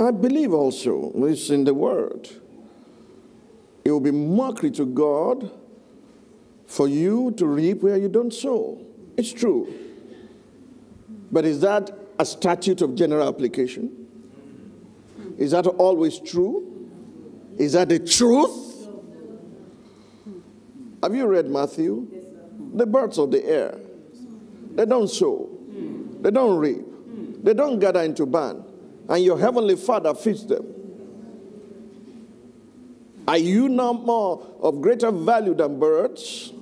Speaker 3: I believe also, it's in the word. It will be mockery to God for you to reap where you don't sow. It's true. But is that a statute of general application? Is that always true? Is that the truth? Have you read Matthew? The birds of the air, they don't sow, they don't reap, they don't gather into barn, and your heavenly Father feeds them. Are you not more of greater value than birds?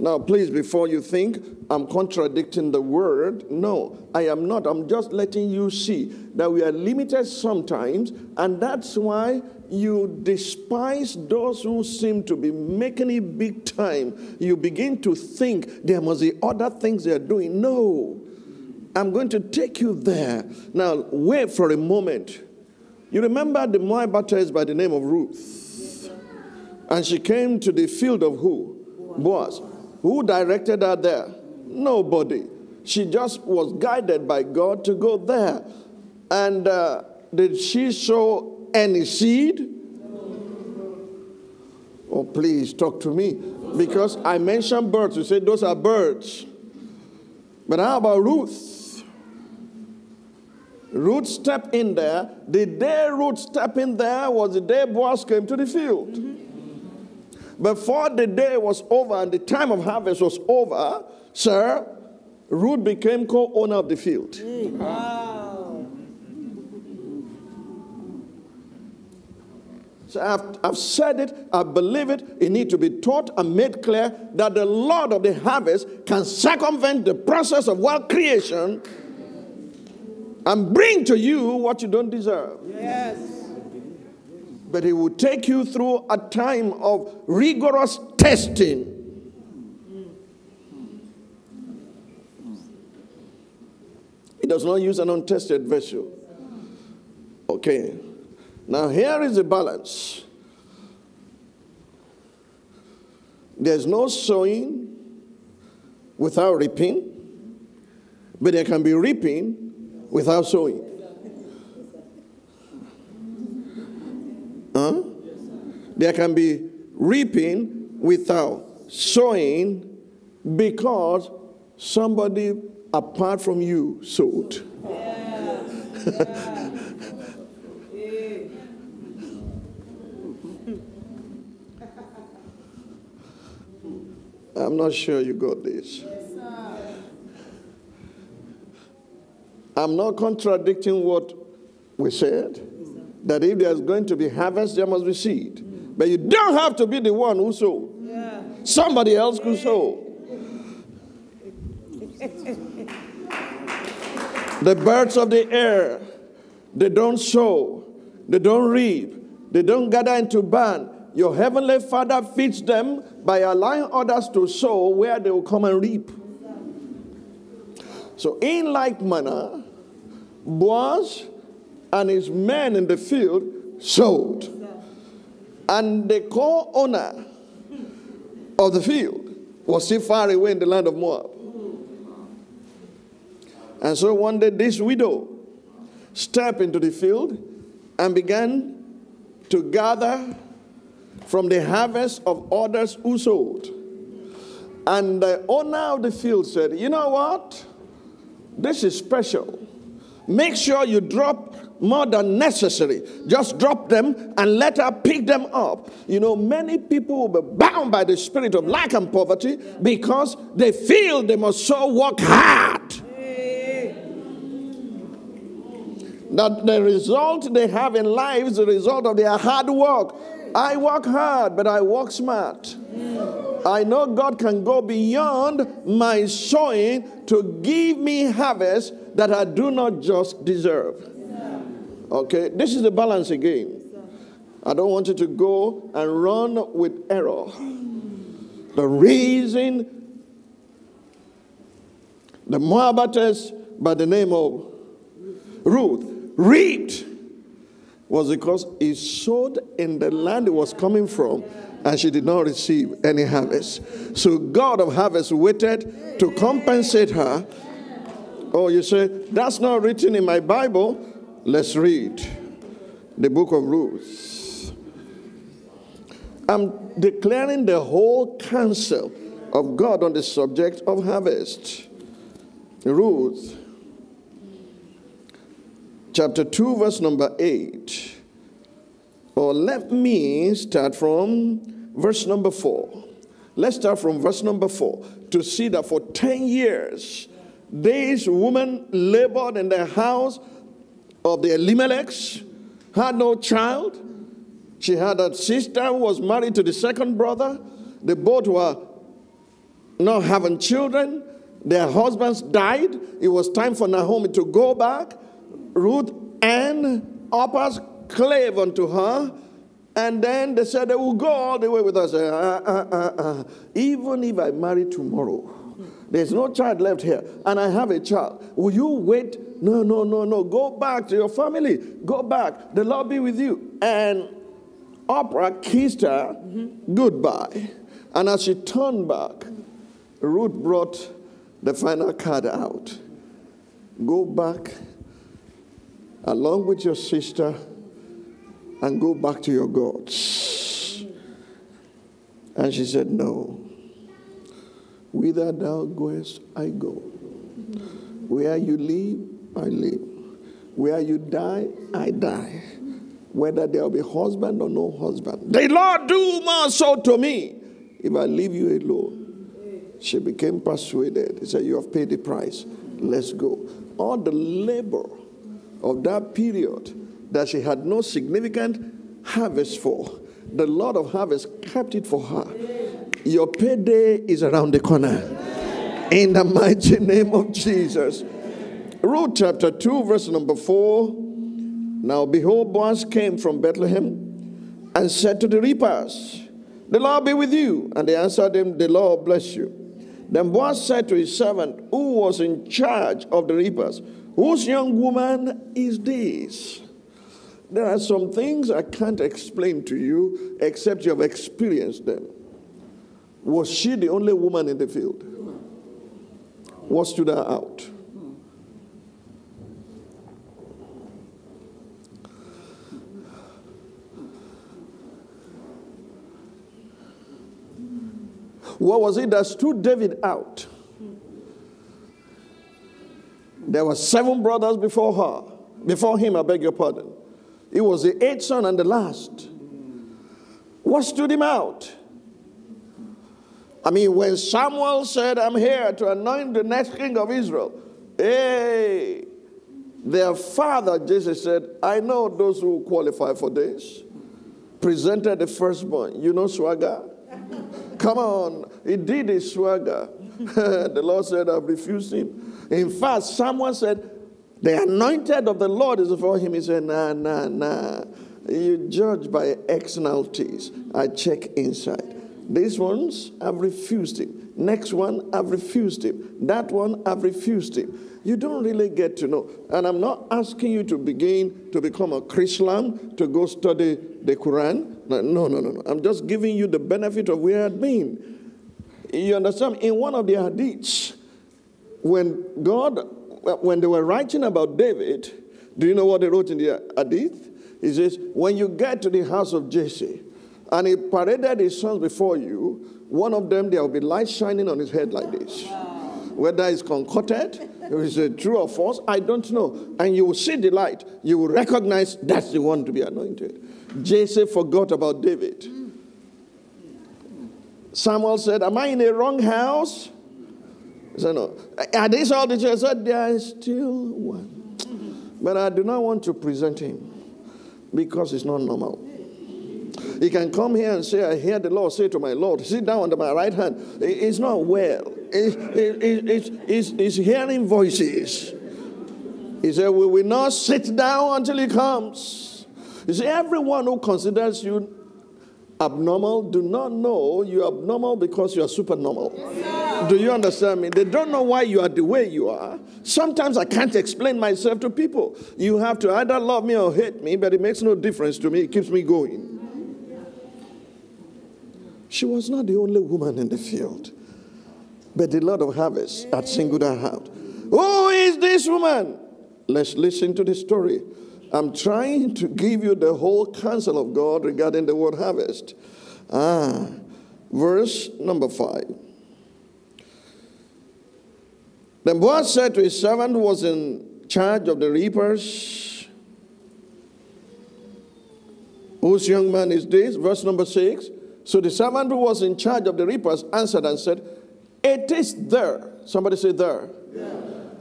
Speaker 3: Now, please, before you think I'm contradicting the word, no, I am not. I'm just letting you see that we are limited sometimes, and that's why you despise those who seem to be making it big time. You begin to think there must be other things they're doing. No, I'm going to take you there. Now, wait for a moment. You remember the Moabitess by the name of Ruth? And she came to the field of who? Boaz. Who directed her there? Nobody. She just was guided by God to go there. And uh, did she sow any seed? Oh, please talk to me. Because I mentioned birds. You said those are birds. But how about Ruth? Ruth stepped in there. The day Ruth stepped in there was the day Boaz came to the field. Mm-hmm. Before the day was over and the time of harvest was over, sir, Ruth became co owner of the field. Wow. So I've, I've said it, I believe it. It needs to be taught and made clear that the Lord of the harvest can circumvent the process of world creation and bring to you what you don't deserve. Yes but he will take you through a time of rigorous testing. He does not use an untested vessel. Okay. Now, here is the balance there's no sowing without reaping, but there can be reaping without sowing. Huh? There can be reaping without sowing because somebody apart from you sowed. I'm not sure you got this. I'm not contradicting what we said that if there's going to be harvest, there must be seed. But you don't have to be the one who sow. Yeah. Somebody else could sow. the birds of the air, they don't sow, they don't reap, they don't gather into barn. Your heavenly Father feeds them by allowing others to sow where they will come and reap. So, in like manner, Boaz and his men in the field sold. And the co owner of the field was still far away in the land of Moab. And so one day, this widow stepped into the field and began to gather from the harvest of others who sowed. And the owner of the field said, You know what? This is special. Make sure you drop more than necessary. Just drop them and let her pick them up. You know, many people will be bound by the spirit of lack and poverty because they feel they must so work hard. That the result they have in life is the result of their hard work. I work hard, but I work smart. I know God can go beyond my sowing to give me harvest that I do not just deserve. Okay, this is the balance again. I don't want you to go and run with error. The reason the Moabitess by the name of Ruth reaped was because he sowed in the land he was coming from and she did not receive any harvest. So God of harvest waited to compensate her. Oh, you say, that's not written in my Bible. Let's read the book of Ruth. I'm declaring the whole counsel of God on the subject of harvest. Ruth chapter 2, verse number 8. Or let me start from verse number 4. Let's start from verse number 4 to see that for 10 years, this woman labored in the house of the Elimelechs, had no child. She had a sister who was married to the second brother. They both were not having children. Their husbands died. It was time for Naomi to go back. Ruth and Orpah's clave unto her. And then they said they will go all the way with us. Uh, uh, uh, uh, Even if I marry tomorrow, there's no child left here, and I have a child. Will you wait? No, no, no, no. Go back to your family. Go back. The Lord be with you. And Orpah kissed her mm-hmm. goodbye. And as she turned back, Ruth brought the final card out. Go back along with your sister and go back to your gods. And she said, No. Whither thou goest, I go. Where you live, I live. Where you die, I die. Whether there will be husband or no husband. The Lord do more so to me if I leave you alone. She became persuaded. He said, You have paid the price. Let's go. All the labor of that period that she had no significant harvest for, the Lord of harvest kept it for her. Your payday is around the corner. In the mighty name of Jesus. Ruth chapter 2, verse number 4. Now behold, Boaz came from Bethlehem and said to the reapers, The Lord be with you. And they answered him, The Lord bless you. Then Boaz said to his servant, who was in charge of the reapers, Whose young woman is this? There are some things I can't explain to you except you have experienced them. Was she the only woman in the field? What stood her out? What was it that stood David out? There were seven brothers before her, before him, I beg your pardon. He was the eighth son and the last. What stood him out? I mean, when Samuel said, I'm here to anoint the next king of Israel, hey, their father, Jesus said, I know those who qualify for this. Presented the firstborn. You know swagger? Come on, he did his swagger. the Lord said, I've refused him. In fact, someone said, the anointed of the Lord is before him. He said, Nah, nah, nah. You judge by externalities. I check inside. These ones, I've refused him. Next one, I've refused him. That one, I've refused him. You don't really get to know. And I'm not asking you to begin to become a Christian, to go study the Quran. No, no, no, no. I'm just giving you the benefit of where I've been. You understand? In one of the hadiths, when God, when they were writing about David, do you know what they wrote in the hadith? He says, When you get to the house of Jesse, and he paraded his sons before you, one of them there will be light shining on his head like this. Whether it's concocted, is it uh, true or false, I don't know. And you will see the light, you will recognize that's the one to be anointed. Jesse forgot about David. Samuel said, Am I in a wrong house? He said, No. Are these all the church? said, There is still one. But I do not want to present him because it's not normal. He can come here and say, I hear the Lord say to my Lord, sit down under my right hand. It's not well. It's hearing voices. He said, We will not sit down until he comes. You see, everyone who considers you abnormal do not know you're abnormal because you are supernormal. Do you understand me? They don't know why you are the way you are. Sometimes I can't explain myself to people. You have to either love me or hate me, but it makes no difference to me. It keeps me going. She was not the only woman in the field, but the Lord of harvest had singled her out. Who is this woman? Let's listen to the story. I'm trying to give you the whole counsel of God regarding the word harvest. Ah, verse number five. Then Boaz said to his servant who was in charge of the reapers, Whose young man is this? Verse number six. So the servant who was in charge of the reapers answered and said, It is there. Somebody say there. Yeah.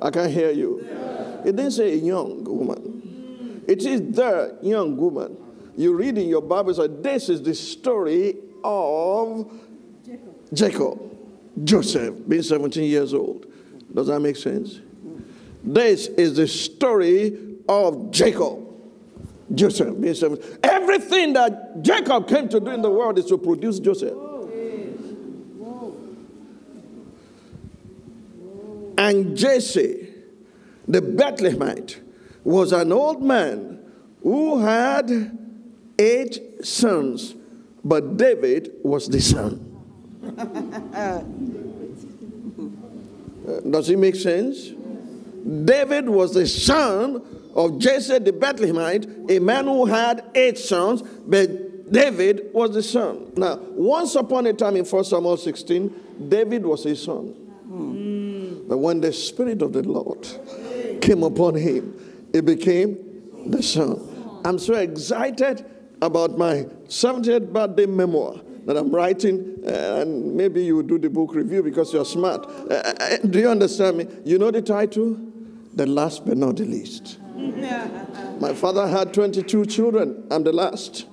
Speaker 3: I can't hear you. Yeah. It didn't say a young woman. It is the young woman. You read in your Bible, so this is the story of Jacob. Jacob. Joseph, being 17 years old. Does that make sense? This is the story of Jacob. Joseph, being 17. Everything that Jacob came to do in the world is to produce Joseph. And Jesse, the Bethlehemite, was an old man who had eight sons, but David was the son. Does it make sense? David was the son of Jesse the Bethlehemite, a man who had eight sons, but David was the son. Now, once upon a time in 1 Samuel 16, David was his son. Mm. But when the Spirit of the Lord came upon him, it became the son. I'm so excited about my 70th birthday memoir that I'm writing, uh, and maybe you will do the book review because you're smart. Uh, uh, do you understand me? You know the title? The last but not the least. My father had 22 children. I'm the last,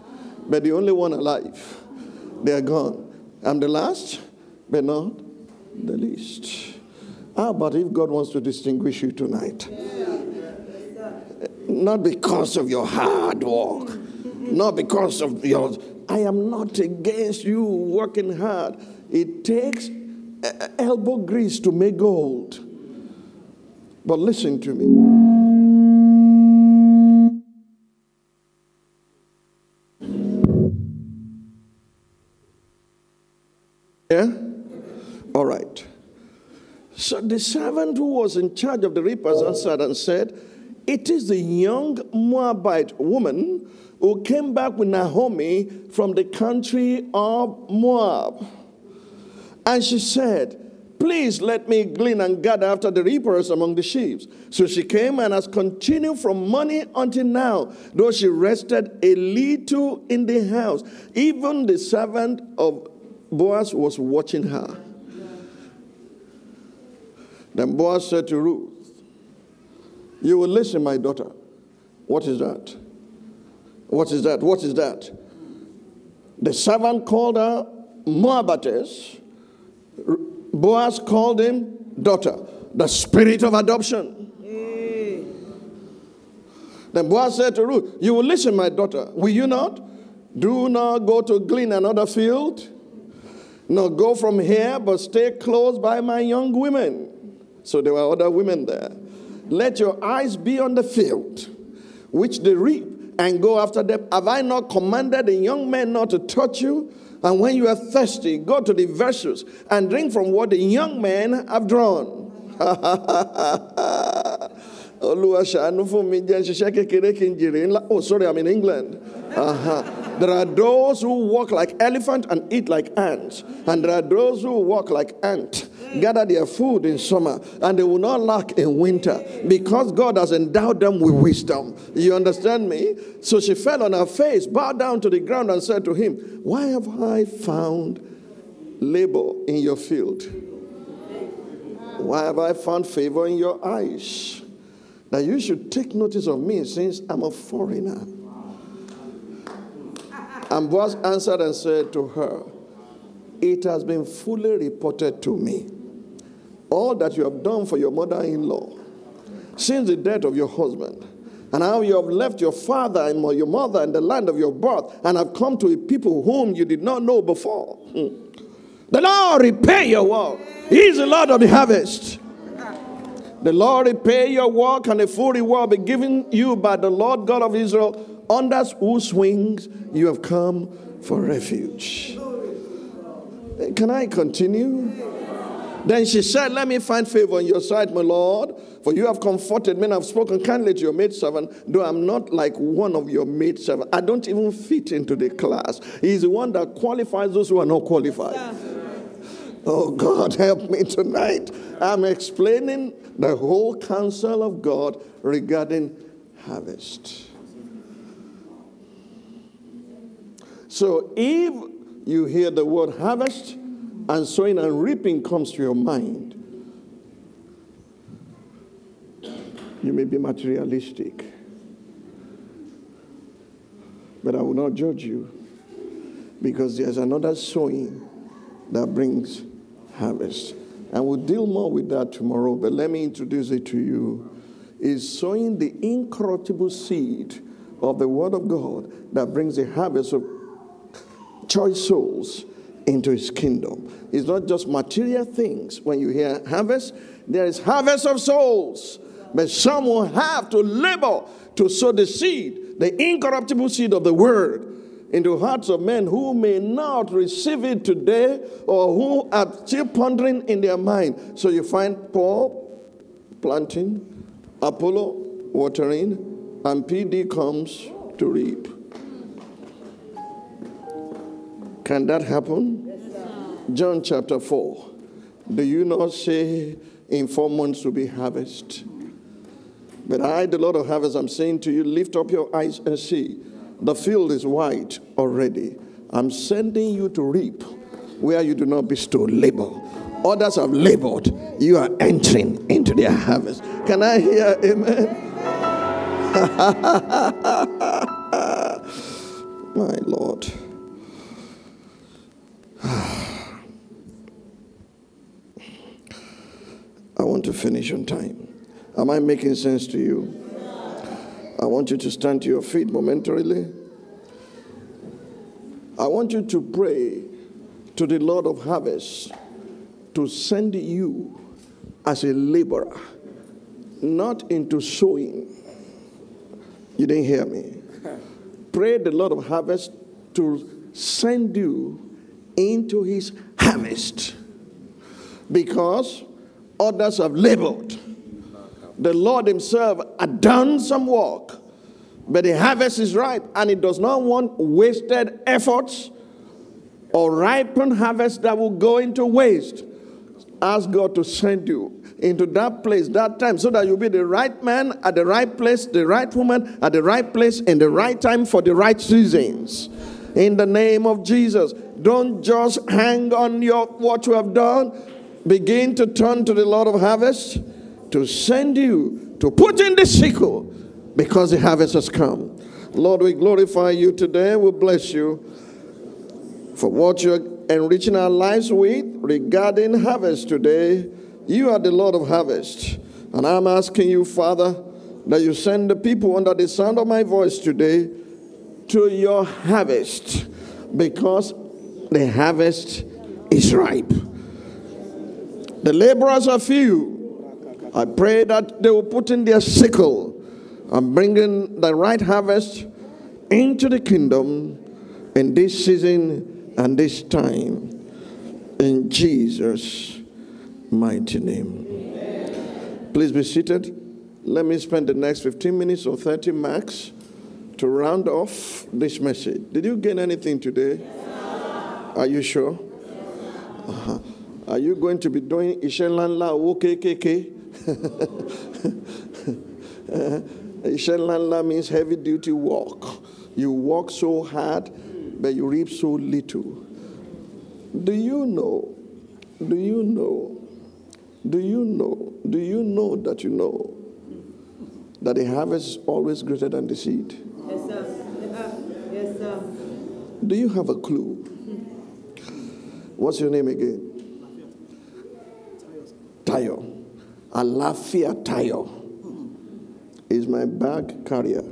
Speaker 3: but the only one alive. They are gone. I'm the last, but not the least. How about if God wants to distinguish you tonight? not because of your hard work, not because of your. I am not against you working hard. It takes elbow grease to make gold. But listen to me. Yeah? All right. So the servant who was in charge of the reapers answered and said, it is the young Moabite woman who came back with Naomi from the country of Moab. And she said, Please let me glean and gather after the reapers among the sheaves. So she came and has continued from morning until now, though she rested a little in the house. Even the servant of Boaz was watching her. Then Boaz said to Ruth, you will listen, my daughter. What is that? What is that? What is that? The servant called her Moabitess. Boaz called him daughter. The spirit of adoption. Then Boaz said to Ruth, You will listen, my daughter. Will you not? Do not go to glean another field. No, go from here, but stay close by my young women. So there were other women there. Let your eyes be on the field, which they reap, and go after them. Have I not commanded the young men not to touch you? And when you are thirsty, go to the vessels and drink from what the young men have drawn. Oh, sorry, I'm in England. Uh-huh. There are those who walk like elephant and eat like ants, and there are those who walk like ant, gather their food in summer, and they will not lack in winter because God has endowed them with wisdom. You understand me? So she fell on her face, bowed down to the ground, and said to him, Why have I found labor in your field? Why have I found favor in your eyes? That you should take notice of me since I'm a foreigner. And Boaz answered and said to her, It has been fully reported to me all that you have done for your mother in law since the death of your husband, and how you have left your father and your mother and the land of your birth, and have come to a people whom you did not know before. Hmm. The Lord repay your work. He is the Lord of the harvest. The Lord repay your work, and a full reward be given you by the Lord God of Israel, under whose wings you have come for refuge. Can I continue? Then she said, Let me find favor in your sight, my Lord, for you have comforted me and have spoken kindly to your maidservant, though I'm not like one of your maidservants. I don't even fit into the class. He's the one that qualifies those who are not qualified. Oh God, help me tonight. I'm explaining the whole counsel of God regarding harvest. So if you hear the word harvest and sowing and reaping comes to your mind, you may be materialistic. But I will not judge you because there's another sowing that brings harvest. And we'll deal more with that tomorrow, but let me introduce it to you. Is sowing the incorruptible seed of the Word of God that brings the harvest of choice souls into His kingdom. It's not just material things. When you hear harvest, there is harvest of souls. But some will have to labor to sow the seed, the incorruptible seed of the Word into hearts of men who may not receive it today or who are still pondering in their mind. So you find Paul planting, Apollo watering, and PD comes to reap. Can that happen? John chapter 4. Do you not say in four months will be harvest? But I, the Lord of harvest, I'm saying to you, lift up your eyes and see. The field is white already. I'm sending you to reap where you do not bestow labor. Others have labored. You are entering into their harvest. Can I hear amen? My Lord. I want to finish on time. Am I making sense to you? I want you to stand to your feet momentarily. I want you to pray to the Lord of harvest to send you as a laborer, not into sowing. You didn't hear me. Pray the Lord of harvest to send you into his harvest because others have labored the Lord Himself had done some work, but the harvest is ripe and it does not want wasted efforts or ripened harvest that will go into waste. Ask God to send you into that place, that time, so that you'll be the right man at the right place, the right woman at the right place, in the right time for the right seasons. In the name of Jesus, don't just hang on your what you have done. Begin to turn to the Lord of harvest to send you to put in the sickle because the harvest has come. Lord, we glorify you today. We bless you for what you're enriching our lives with regarding harvest today. You are the Lord of harvest. And I'm asking you, Father, that you send the people under the sound of my voice today to your harvest because the harvest is ripe. The laborers are few, I pray that they will put in their sickle and bring in the right harvest into the kingdom in this season and this time in Jesus' mighty name. Please be seated. Let me spend the next 15 minutes or 30 max to round off this message. Did you gain anything today? Are you sure? Uh-huh. Are you going to be doing Ishelanla OKKK? Ishelanla means heavy duty walk. You walk so hard, but you reap so little. Do you know? Do you know? Do you know? Do you know that you know that the harvest is always greater than the seed?
Speaker 5: Yes, sir. Yes, sir.
Speaker 3: Do you have a clue? What's your name again? Tayo. Alafia Tayo is my bag carrier.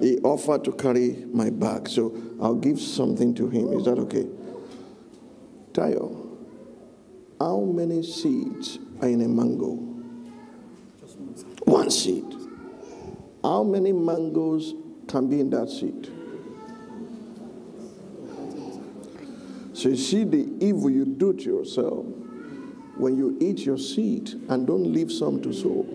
Speaker 3: He offered to carry my bag, so I'll give something to him. Is that okay? Tayo, how many seeds are in a mango? One seed. How many mangoes can be in that seed? So you see the evil you do to yourself when you eat your seed and don't leave some to sow.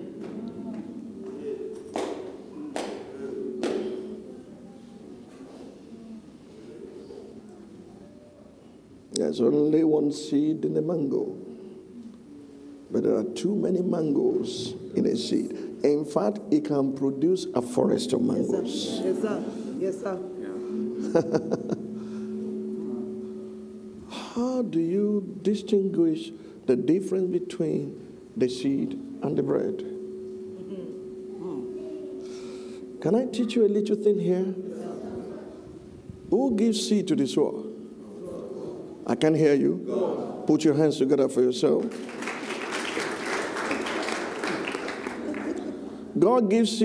Speaker 3: There's only one seed in a mango, but there are too many mangoes in a seed. In fact, it can produce a forest of mangoes.
Speaker 5: Yes, sir. Yes, sir.
Speaker 3: How do you distinguish the difference between the seed and the bread? Can I teach you a little thing here? Who gives seed to the sower? I can hear you. Put your hands together for yourself. God gives seed.